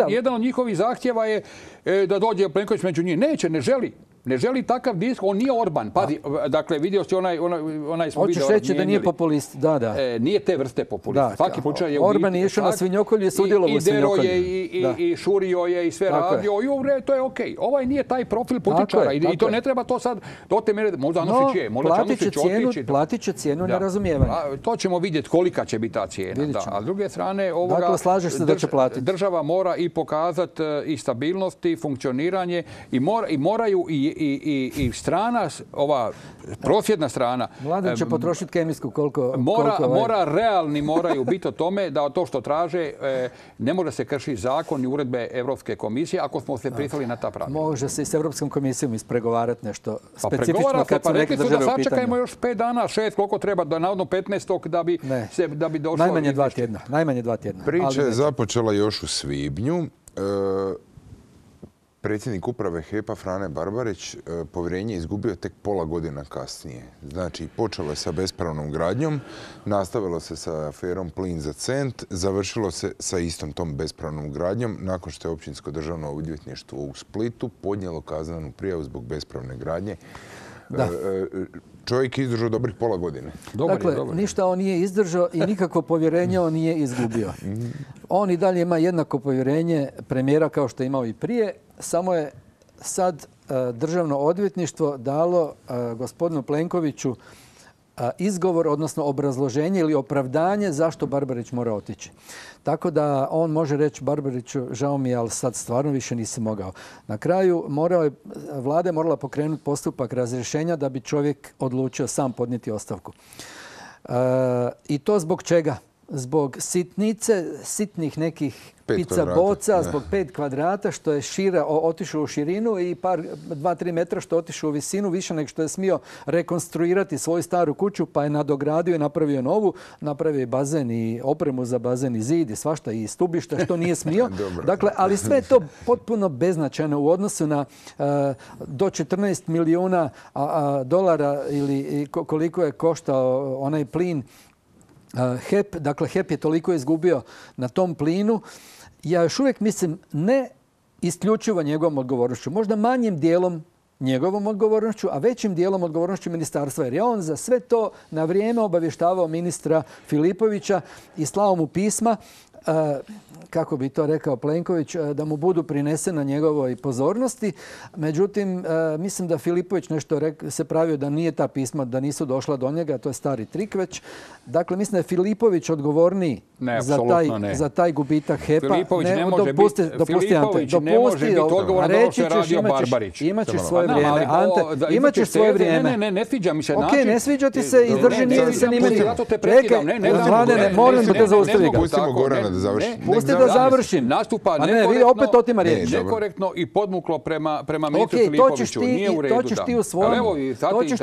jedan, od njihovih zahtjeva je e, da dođe Plenković među njih. Neće, ne želi ne želi takav disk, on nije Orban. Pazi, dakle, vidio si onaj, onaj, onaj smo Hoćeš reći da nije populist, da, da. E, nije te vrste populista. Svaki počeo je Orban je išao na svinjokolju i sudjelovo u svinjokolju. I, i, i, šurio je i sve radio. I to je okej. Ovaj nije taj profil političara. I, I to ne treba to sad do te mere, možda Anušić je, možda platit cijenu, platit će cijenu nerazumijevanja. To ćemo vidjeti kolika će biti ta cijena. Da. A s druge strane, ovoga, dakle, slažeš se da će platiti. Država mora i pokazati e, i stabilnost i funkcioniranje i, mora, i moraju i, i, i strana, ova prosvjedna strana... Mladen će potrošiti kemijsku koliko... Mora, koliko ovaj- mora realni moraju biti o tome da to što traže e, ne može se kršiti zakon i uredbe Europske komisije ako smo se pristali na ta pravila. Može se i s Europskom komisijom ispregovarati nešto pa specifično kad pa su neke države u pitanju. još pet dana, šest, koliko treba, do navodno 15. da bi, se, da bi došlo... Najmanje dva tjedna. Najmanje dva tjedna. Priča je započela još u svibnju. E, predsjednik uprave HEPA Frane Barbarić e, povjerenje izgubio tek pola godina kasnije. Znači, počelo je sa bespravnom gradnjom, nastavilo se sa aferom plin za cent, završilo se sa istom tom bespravnom gradnjom nakon što je općinsko državno odvjetništvo u Splitu podnijelo kaznenu prijavu zbog bespravne gradnje. Da. E, e, čovjek izdržao dobrih pola godine. dakle, ništa on nije izdržao i nikakvo povjerenje on nije izgubio. On i dalje ima jednako povjerenje premijera kao što je imao i prije, samo je sad e, državno odvjetništvo dalo gospodinu Plenkoviću izgovor, odnosno obrazloženje ili opravdanje zašto Barbarić mora otići. Tako da on može reći Barbariću, žao mi je, ali sad stvarno više nisi mogao. Na kraju je, vlada je morala pokrenuti postupak razrješenja da bi čovjek odlučio sam podnijeti ostavku. E, I to zbog čega? Zbog sitnice, sitnih nekih pizza boca zbog pet kvadrata što je šira, otišao u širinu i par, dva, tri metra što je otišao u visinu više nego što je smio rekonstruirati svoju staru kuću pa je nadogradio i napravio novu. Napravio je bazen i opremu za bazen i zid i svašta i stubište što nije smio. dakle, ali sve je to potpuno beznačajno u odnosu na uh, do 14 milijuna dolara ili koliko je koštao onaj plin HEP, dakle HEP je toliko izgubio na tom plinu ja još uvijek mislim ne isključivo njegovom odgovornošću, možda manjim dijelom njegovom odgovornošću, a većim dijelom odgovornošću ministarstva. Jer je on za sve to na vrijeme obavještavao ministra Filipovića i slao mu pisma kako bi to rekao Plenković, e, da mu budu prinesena njegovoj pozornosti. Međutim, e, mislim da Filipović nešto se pravio da nije ta pisma, da nisu došla do njega, to je stari trik već. Dakle, mislim da je Filipović odgovorniji za, taj, za taj gubitak HEP-a. Filipović ne, može dopusti, biti, dopusti, Filipović Ante, ne može biti odgovoran za ono što je radio Barbarić. Imaćeš svoje vrijeme, Ante, imaćeš svoje vrijeme. Ne, ne, ne sviđa mi se način. Ok, ne sviđa ti se, izdrži, nije se ni meni. Čekaj, ne, moram da te zaustavim. Pustimo Gorana da završi. Pusti da završim. Nastupa ne, vi opet otima riječ. Nekorektno i podmuklo prema, prema ministru Filipoviću. Nije u redu. To ćeš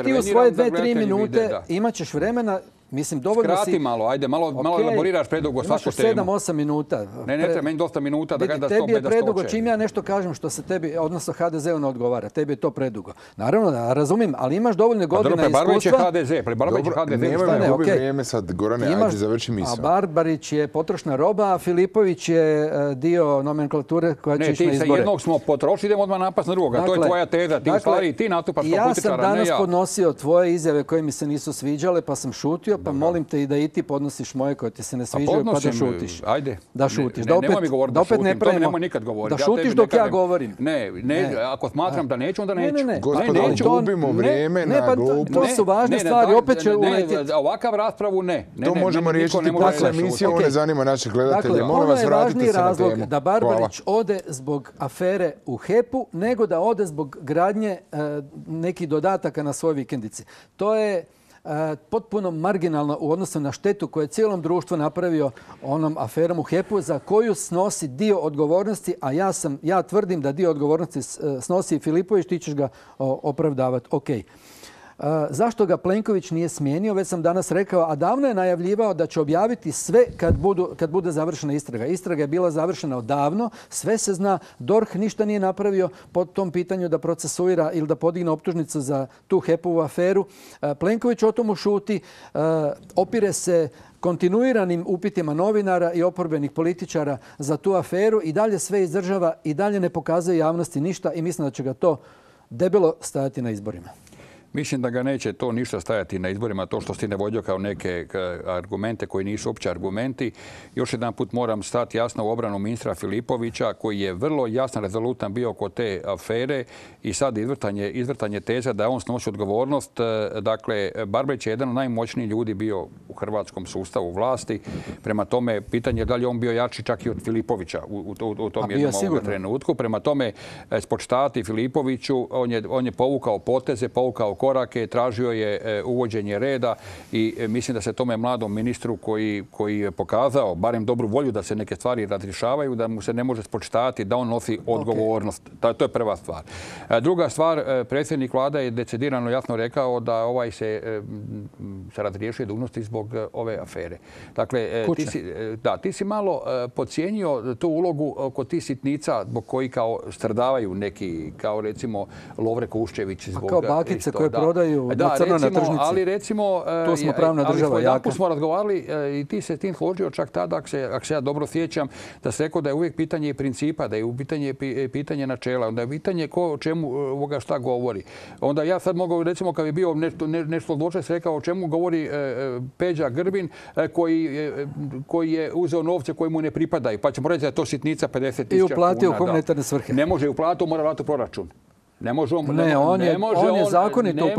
ti u svoje dve, tri minute, imat ćeš vremena Mislim, dovoljno Skrati malo, ajde, malo, okay. malo elaboriraš predugo svaku temu. 7-8 minuta. Ne, ne treba, meni dosta minuta da da Tebi je predugo, čim ja nešto kažem što se tebi, odnosno HDZ-u ne odgovara, tebi je to predugo. Naravno, da razumijem, ali imaš dovoljno godina iskustva. Barbarić je HDZ, Barbarić je HDZ. Nemoj me gubi vrijeme sad, Gorane, imaš, ajde završi misao. A Barbarić je potrošna roba, a Filipović je e, dio nomenklature koja će ići na izbore. Ne, ti jednog smo potrošili, idemo odmah napast na drugoga. to je dakle, tvoja teza, ti u stvari, ti nastupaš kao političara, ne ja. Ja sam danas podnosio tvoje izjave koje mi se nisu sviđale, pa sam šutio, pa molim te i da i ti podnosiš moje koje ti se ne sviđaju pa da šutiš. Ajde. Da šutiš. Ne, da opet, nemoj mi govoriti da, opet ne pravimo. nemoj nikad govoriti. Da šutiš dok ja govorim. Ne, ne, ako smatram da neću, onda neću. Ne, ne, ne. Gospodo, neću. gubimo vrijeme na pa glupost. To su važne stvari, opet će uletiti. Ovakav raspravu ne. To možemo riješiti posle emisije, ovo ne zanima naše gledatelje. Molim vas, vratite se na temu. da Barbarić ode zbog afere u HEP-u, nego da ode zbog gradnje e, nekih dodataka na svoj vikendici. To je potpuno marginalno u odnosu na štetu koju je cijelom društvu napravio onom aferom u HEP-u za koju snosi dio odgovornosti, a ja, sam, ja tvrdim da dio odgovornosti e, snosi Filipović, ti ćeš ga opravdavati. Ok. Zašto ga Plenković nije smijenio? Već sam danas rekao, a davno je najavljivao da će objaviti sve kad, budu, kad bude završena istraga. Istraga je bila završena odavno, sve se zna. DORH ništa nije napravio po tom pitanju da procesuira ili da podigne optužnicu za tu HEP-ovu aferu. Plenković o tomu šuti, opire se kontinuiranim upitima novinara i oporbenih političara za tu aferu i dalje sve izdržava i dalje ne pokazuje javnosti ništa i mislim da će ga to debelo stajati na izborima. Mislim da ga neće to ništa stajati na izborima, to što si ne vodio kao neke argumente koji nisu opće argumenti. Još jedan put moram stati jasno u obranu ministra Filipovića koji je vrlo jasan rezolutan bio kod te afere i sad izvrtanje, izvrtanje teza da on snosi odgovornost. E, dakle, Barbeć je jedan od najmoćnijih ljudi bio u hrvatskom sustavu vlasti. Prema tome, pitanje je da li on bio jači čak i od Filipovića u, u, tom jednom trenutku. Prema tome, e, spočtati Filipoviću, on je, on je povukao poteze, povukao korake, tražio je e, uvođenje reda i e, mislim da se tome mladom ministru koji, koji je pokazao barem dobru volju da se neke stvari razrišavaju, da mu se ne može spočitati da on nosi odgovornost. To je prva stvar. E, druga stvar, predsjednik vlada je decidirano jasno rekao da ovaj se, se razriješio dužnosti zbog ove afere. Dakle, ti si, da, ti si malo pocijenio tu ulogu kod tih sitnica zbog koji kao stradavaju neki, kao recimo Lovre Kuščević. Zbog, kao bakice koje prodaju da, na crno na tržnici. Ali recimo... Tu smo pravna država jaka. smo razgovarali i ti se tim složio čak tada, ako se, ja dobro sjećam, da se rekao da je uvijek pitanje principa, da je pitanje, pitanje načela, onda je pitanje ko o čemu ovoga šta govori. Onda ja sad mogu, recimo, kad bi bio nešto, nešto se rekao o čemu govori e, e, Peđa Grbin, e, koji, koji je uzeo novce koji mu ne pripadaju. Pa ćemo reći da je to sitnica 50 tisuća kuna. I uplatio u humanitarne svrhe. Ne može uplatiti, mora vratiti proračun. Ne može on, ne, on je, on je zakonito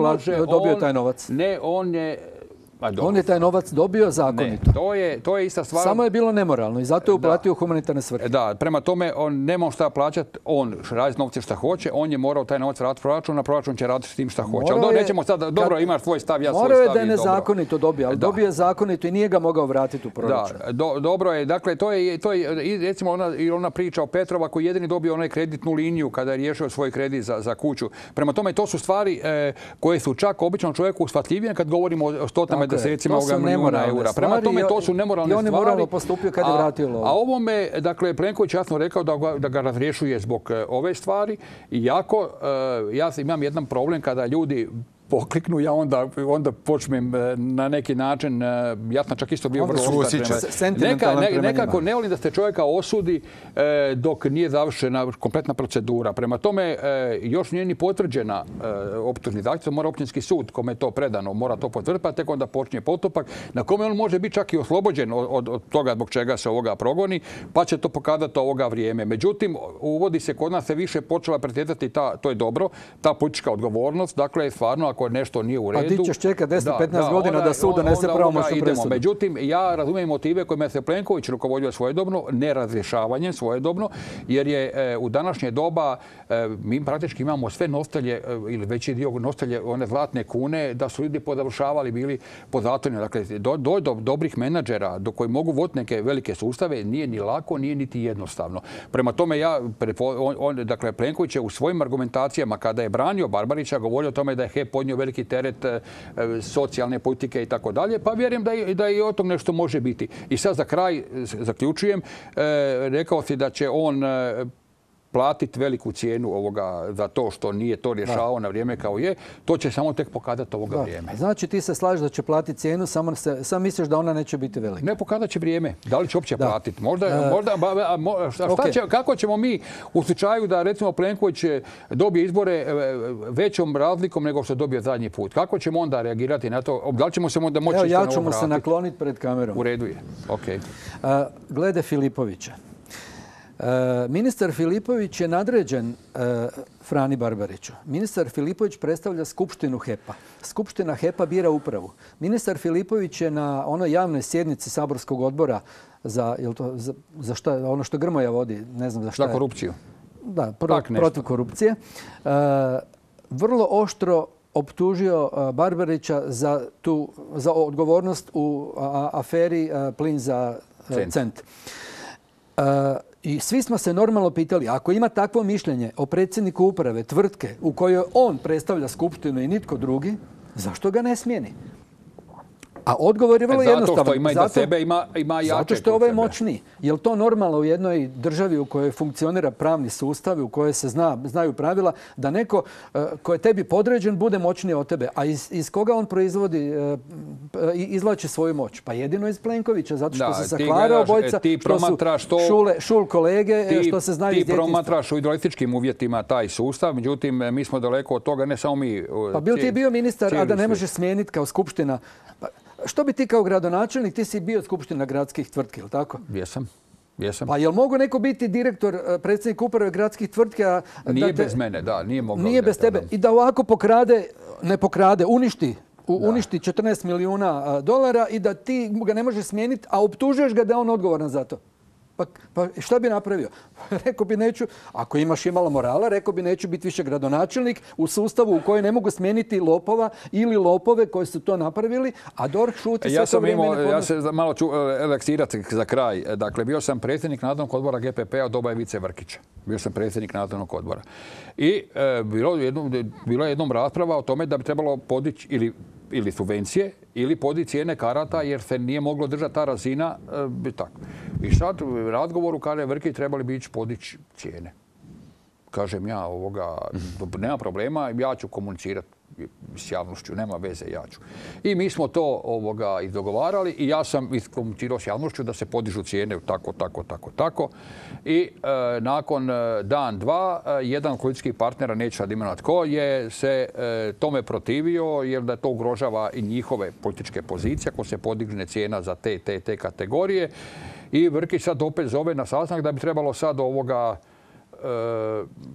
dobio taj novac. Ne, on je pa On je taj novac dobio zakonito. to, je, to je ista stvar. Samo je bilo nemoralno i zato je uplatio humanitarne svrhe. Da, prema tome on nema šta plaćati, on radi novce šta hoće, on je morao taj novac vratiti proračun, a proračun će raditi s tim šta hoće. Ali nećemo sad, dobro, imaš svoj stav, ja svoj stav. Morao je da je nezakonito dobio, ali dobio je zakonito i nije ga mogao vratiti u proračun. Da, dobro je, dakle, to je, to je recimo ona, ona priča o Petrova koji jedini dobio onaj kreditnu liniju kada je riješio svoj kredit za, za kuću. Prema tome, to su stvari e, koje su čak običnom čovjeku shvatljivije kad govorimo o stotama desecima milijuna eura. Prema tome, to su nemoralne stvari. I on je moralno postupio kad je vratio lovu. A ovome, dakle, Plenković jasno rekao da ga, da ga razrješuje zbog e, ove stvari. Iako, e, ja imam jedan problem kada ljudi pokliknu, ja onda, onda počnem e, na neki način, e, ja sam čak isto bio vrlo Neka, ne, Nekako ne volim da se čovjeka osudi e, dok nije završena kompletna procedura. Prema tome, još nije ni potvrđena optužni zahtjev, mora općinski sud kome je to predano, mora to potvrditi, pa tek onda počinje postupak na kome on može biti čak i oslobođen od, od toga zbog čega se ovoga progoni, pa će to pokazati ovoga vrijeme. Međutim, uvodi se kod nas se više počela pretjetati, ta, to je dobro, ta politička odgovornost, dakle, stvarno, ako nešto nije u redu... Pa ti ćeš čekati 10-15 godina da sud donese pravomoćnu presudu. Međutim, ja razumijem motive kojima se Plenković rukovodio svojedobno, nerazrješavanjem svojedobno, jer je e, u današnje doba e, mi praktički imamo sve nostalje e, ili veći dio nostalje one zlatne kune da su ljudi podavršavali bili po zatvorima. Dakle, do, do, dobrih menadžera do koji mogu voditi neke velike sustave nije ni lako, nije niti jednostavno. Prema tome ja, on, dakle, Plenković je u svojim argumentacijama kada je branio Barbarića govorio o tome da je HEP podnio veliki teret e, socijalne politike i tako dalje, pa vjerujem da i, o tom nešto može biti. I sad za kraj zaključujem, e, rekao si da će on e, platiti veliku cijenu ovoga za to što nije to rješavao na vrijeme kao je, to će samo tek pokazati ovoga vrijeme. Znači ti se slažeš da će platiti cijenu, samo, se, sam misliš da ona neće biti velika? Ne, pokazat će vrijeme. Da li će uopće platiti? Možda, e, možda, šta će, kako ćemo mi u slučaju da recimo Plenković dobije izbore e, većom razlikom nego što je dobio zadnji put? Kako ćemo onda reagirati na to? Da li ćemo se onda moći Evo, ja ću mu se nakloniti pred kamerom. U redu je. Okay. glede Filipovića. E, ministar Filipović je nadređen e, Frani Barbariću. Ministar Filipović predstavlja Skupštinu HEPA. Skupština HEPA bira upravu. Ministar Filipović je na onoj javnoj sjednici Saborskog odbora za, za, šta, ono što Grmoja vodi, ne znam za šta. Za korupciju. Da, protiv korupcije. E, vrlo oštro optužio Barbarića za, tu, za odgovornost u aferi plin za cent. I svi smo se normalno pitali, ako ima takvo mišljenje o predsjedniku uprave tvrtke u kojoj on predstavlja skupštinu i nitko drugi, zašto ga ne smijeni? A odgovor je vrlo jednostavan. Zato što ima i zato, sebe, ima, ima jače Zato što je ovaj moćniji. Je li to normalno u jednoj državi u kojoj funkcionira pravni sustav, u kojoj se zna, znaju pravila, da neko uh, ko je tebi podređen bude moćniji od tebe? A iz, iz koga on proizvodi, uh, izlači svoju moć? Pa jedino iz Plenkovića, zato što se sakvarao bojca, ti što su šule, šul kolege, ti, što se znaju Ti promatraš u idealističkim uvjetima taj sustav, međutim, mi smo daleko od toga, ne samo mi. Pa bil ti bio ministar, a da ne možeš smijeniti kao skupština pa, što bi ti kao gradonačelnik, ti si bio skupština gradskih tvrtki, ili tako? Jesam. Jesam. Pa jel mogu neko biti direktor, e, predsjednik uprave gradskih tvrtki? A nije bez mene, da, nije mogao. Nije bez tebe. I da ovako pokrade, ne pokrade, uništi uništi 14 milijuna dolara i da ti ga ne možeš smijeniti, a optužuješ ga da je on odgovoran za to. Pa, pa šta bi napravio? rekao bi neću, ako imaš imalo morala, rekao bi neću biti više gradonačelnik u sustavu u kojoj ne mogu smijeniti lopova ili lopove koji su to napravili, a DORH šuti ja sam imao, Ja se malo ću eleksirati za kraj. Dakle, bio sam predsjednik nadzornog odbora GPP-a od doba Vrkića. Bio sam predsjednik nadzornog odbora. I e, bilo, jedno, bilo je jednom rasprava o tome da bi trebalo podići ili ili subvencije ili podi cijene karata jer se nije moglo držati ta razina. E, tako. I sad u razgovoru kaže Vrki trebali bi ići podići cijene. Kažem ja ovoga, nema problema, ja ću komunicirati s javnošću, nema veze, ja ću. I mi smo to ovoga izdogovarali i ja sam iskomunicirao s javnošću da se podižu cijene tako, tako, tako, tako. I e, nakon e, dan, dva, e, jedan od političkih partnera, neće sad imenovat tko, je se tome protivio jer da to ugrožava i njihove političke pozicije ako se podigne cijena za te, te, te kategorije. I Vrkić sad opet zove na sastanak da bi trebalo sad ovoga E,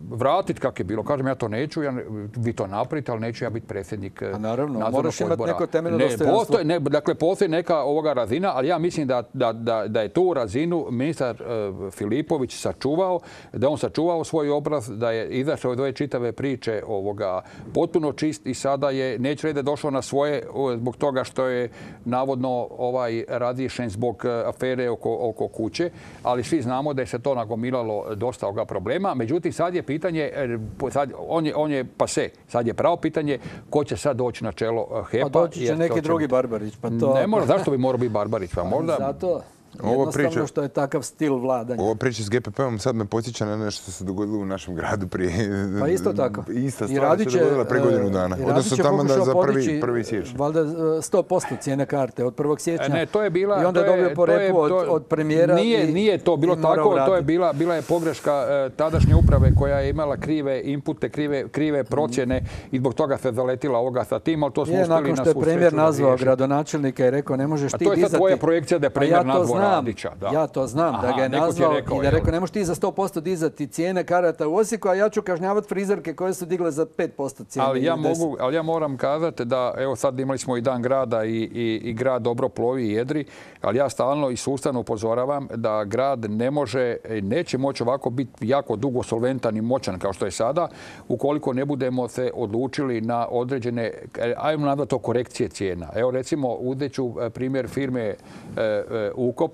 vratiti kak je bilo. Kažem, ja to neću, ja, vi to napravite, ali neću ja biti predsjednik A naravno, moraš imati neko temeljno ne, postoji, ne, Dakle, postoji neka ovoga razina, ali ja mislim da, da, da, da je tu razinu ministar uh, Filipović sačuvao, da on sačuvao svoj obraz, da je izašao od ove čitave priče ovoga potpuno čist i sada je, neću reći da je došao na svoje zbog toga što je navodno ovaj razriješen zbog afere oko, oko kuće, ali svi znamo da je se to nagomilalo dosta ovoga problema problema. Međutim, sad je pitanje, e, sad, on, je, on je pase, sad je pravo pitanje ko će sad doći na čelo e, HEP-a. Pa doći će neki drugi Barbarić. Pa to... Ne mora, zašto bi morao biti Barbarić? Pa možda... Zato, ovo priča, što je takav stil vladanja. Ovo priča s GPP-om sad me podsjeća na nešto što se dogodilo u našem gradu prije... Pa isto tako. Ista stvar se dogodila prije godinu e, dana. Odnosno tamo da za prvi, prvi siječnja. Valjda 100% cijene karte od prvog siječnja. Ne, to je bila... I onda je dobio po repu od, od premijera. Nije, nije to bilo tako. To je bila, bila je pogreška e, tadašnje uprave koja je imala krive inpute, krive, krive procjene i zbog toga se zaletila ovoga sa tim, ali to smo uspjeli na nakon što je premijer nazvao gradonačelnika i rekao ne možeš ti dizati... A to je tvoja projekcija da je premijer nazvao Radića. Ja to znam, da ga je nazvao i da je rekao ne možeš ti za 100% dizati cijene karata u Osijeku, a ja ću kažnjavati frizerke koje su digle za 5% cijene. Ali ja, mogu, ali ja moram kazati da, evo sad imali smo i dan grada i, i, i grad dobro plovi i jedri, ali ja stalno i sustavno upozoravam da grad ne može, neće moći ovako biti jako dugo solventan i moćan kao što je sada, ukoliko ne budemo se odlučili na određene, ajmo nazvati to korekcije cijena. Evo recimo, udeću e, primjer firme e, e, Ukop,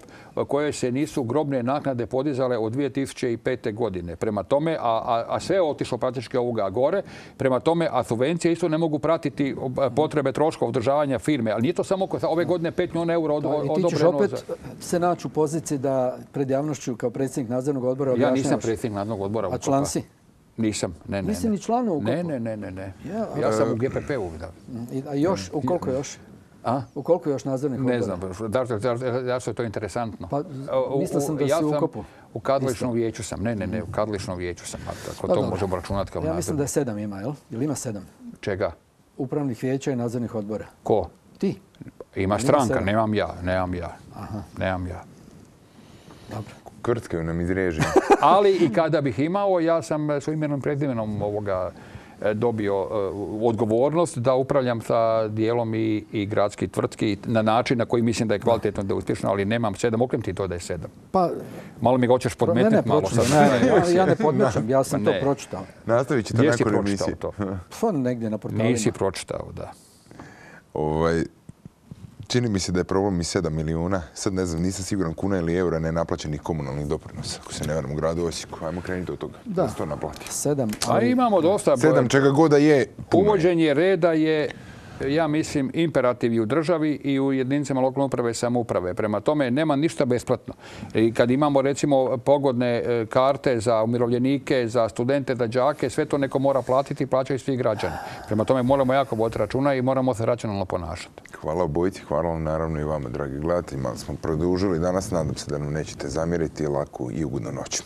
koje se nisu grobne naknade podizale od 2005. godine. Prema tome, a, a, sve je otišlo praktički ovoga gore, prema tome, a subvencije isto ne mogu pratiti potrebe troškova održavanja firme. Ali nije to samo ove godine 5 milijuna eura od, odobreno. I ti ćeš opet se naći u poziciji da pred javnošću kao predsjednik nadzornog odbora objašnjavaš. Ja nisam predsjednik nadzornog odbora. A član si? Nisam, ne, ne. Nisi ni član u Ne, ne, ne, ne. Ja, sam u GPP-u. A još, u koliko još? A? U koliko još nadzornih odbora? Ne znam, da, što je to interesantno. Pa, mislio sam da si u kopu. U kadličnom vijeću sam, ne, ne, ne, u kadličnom vijeću sam. Tako to možemo računati kao Ja mislim da je sedam ima, jel? Ili ima sedam? Čega? Upravnih vijeća i nadzornih odbora. Ko? Ti. Ima stranka, nemam ja, nemam ja. Aha. Nemam ja. Dobro. Krtke nam izreži. Ali i kada bih imao, ja sam s imenom prezimenom ovoga dobio e, odgovornost da upravljam sa dijelom i, i gradskih tvrtki na način na koji mislim da je kvalitetno da je uspješno, ali nemam sedam. Okrem ti to da je sedam. Pa, malo mi ga hoćeš podmetnuti ne, malo. Ne, ja ne podmećam, ja sam to pročitao. Nastavit ćete nakon emisije. to? Pa negdje na portalima. Nisi pročitao, da. Ovaj, Čini mi se da je problem i 7 milijuna. Sad ne znam, nisam siguran kuna ili eura nenaplaćenih komunalnih doprinosa. Ako se ne varam u gradu Osijeku, ajmo krenuti od toga. Da, se to naplati. Sedam. A imamo dosta. Sedam čega god da je. Uvođenje reda je ja mislim, imperativ i u državi i u jedinicama lokalne uprave i samouprave. Prema tome, nema ništa besplatno. I kad imamo, recimo, pogodne e, karte za umirovljenike, za studente, za džake, sve to neko mora platiti i plaćaju svi građani. Prema tome, moramo jako voditi računa i moramo se računalno ponašati. Hvala obojici, hvala vam naravno i vama, dragi gledatelji. Malo smo produžili danas, nadam se da nam nećete zamjeriti laku i ugodnu noć.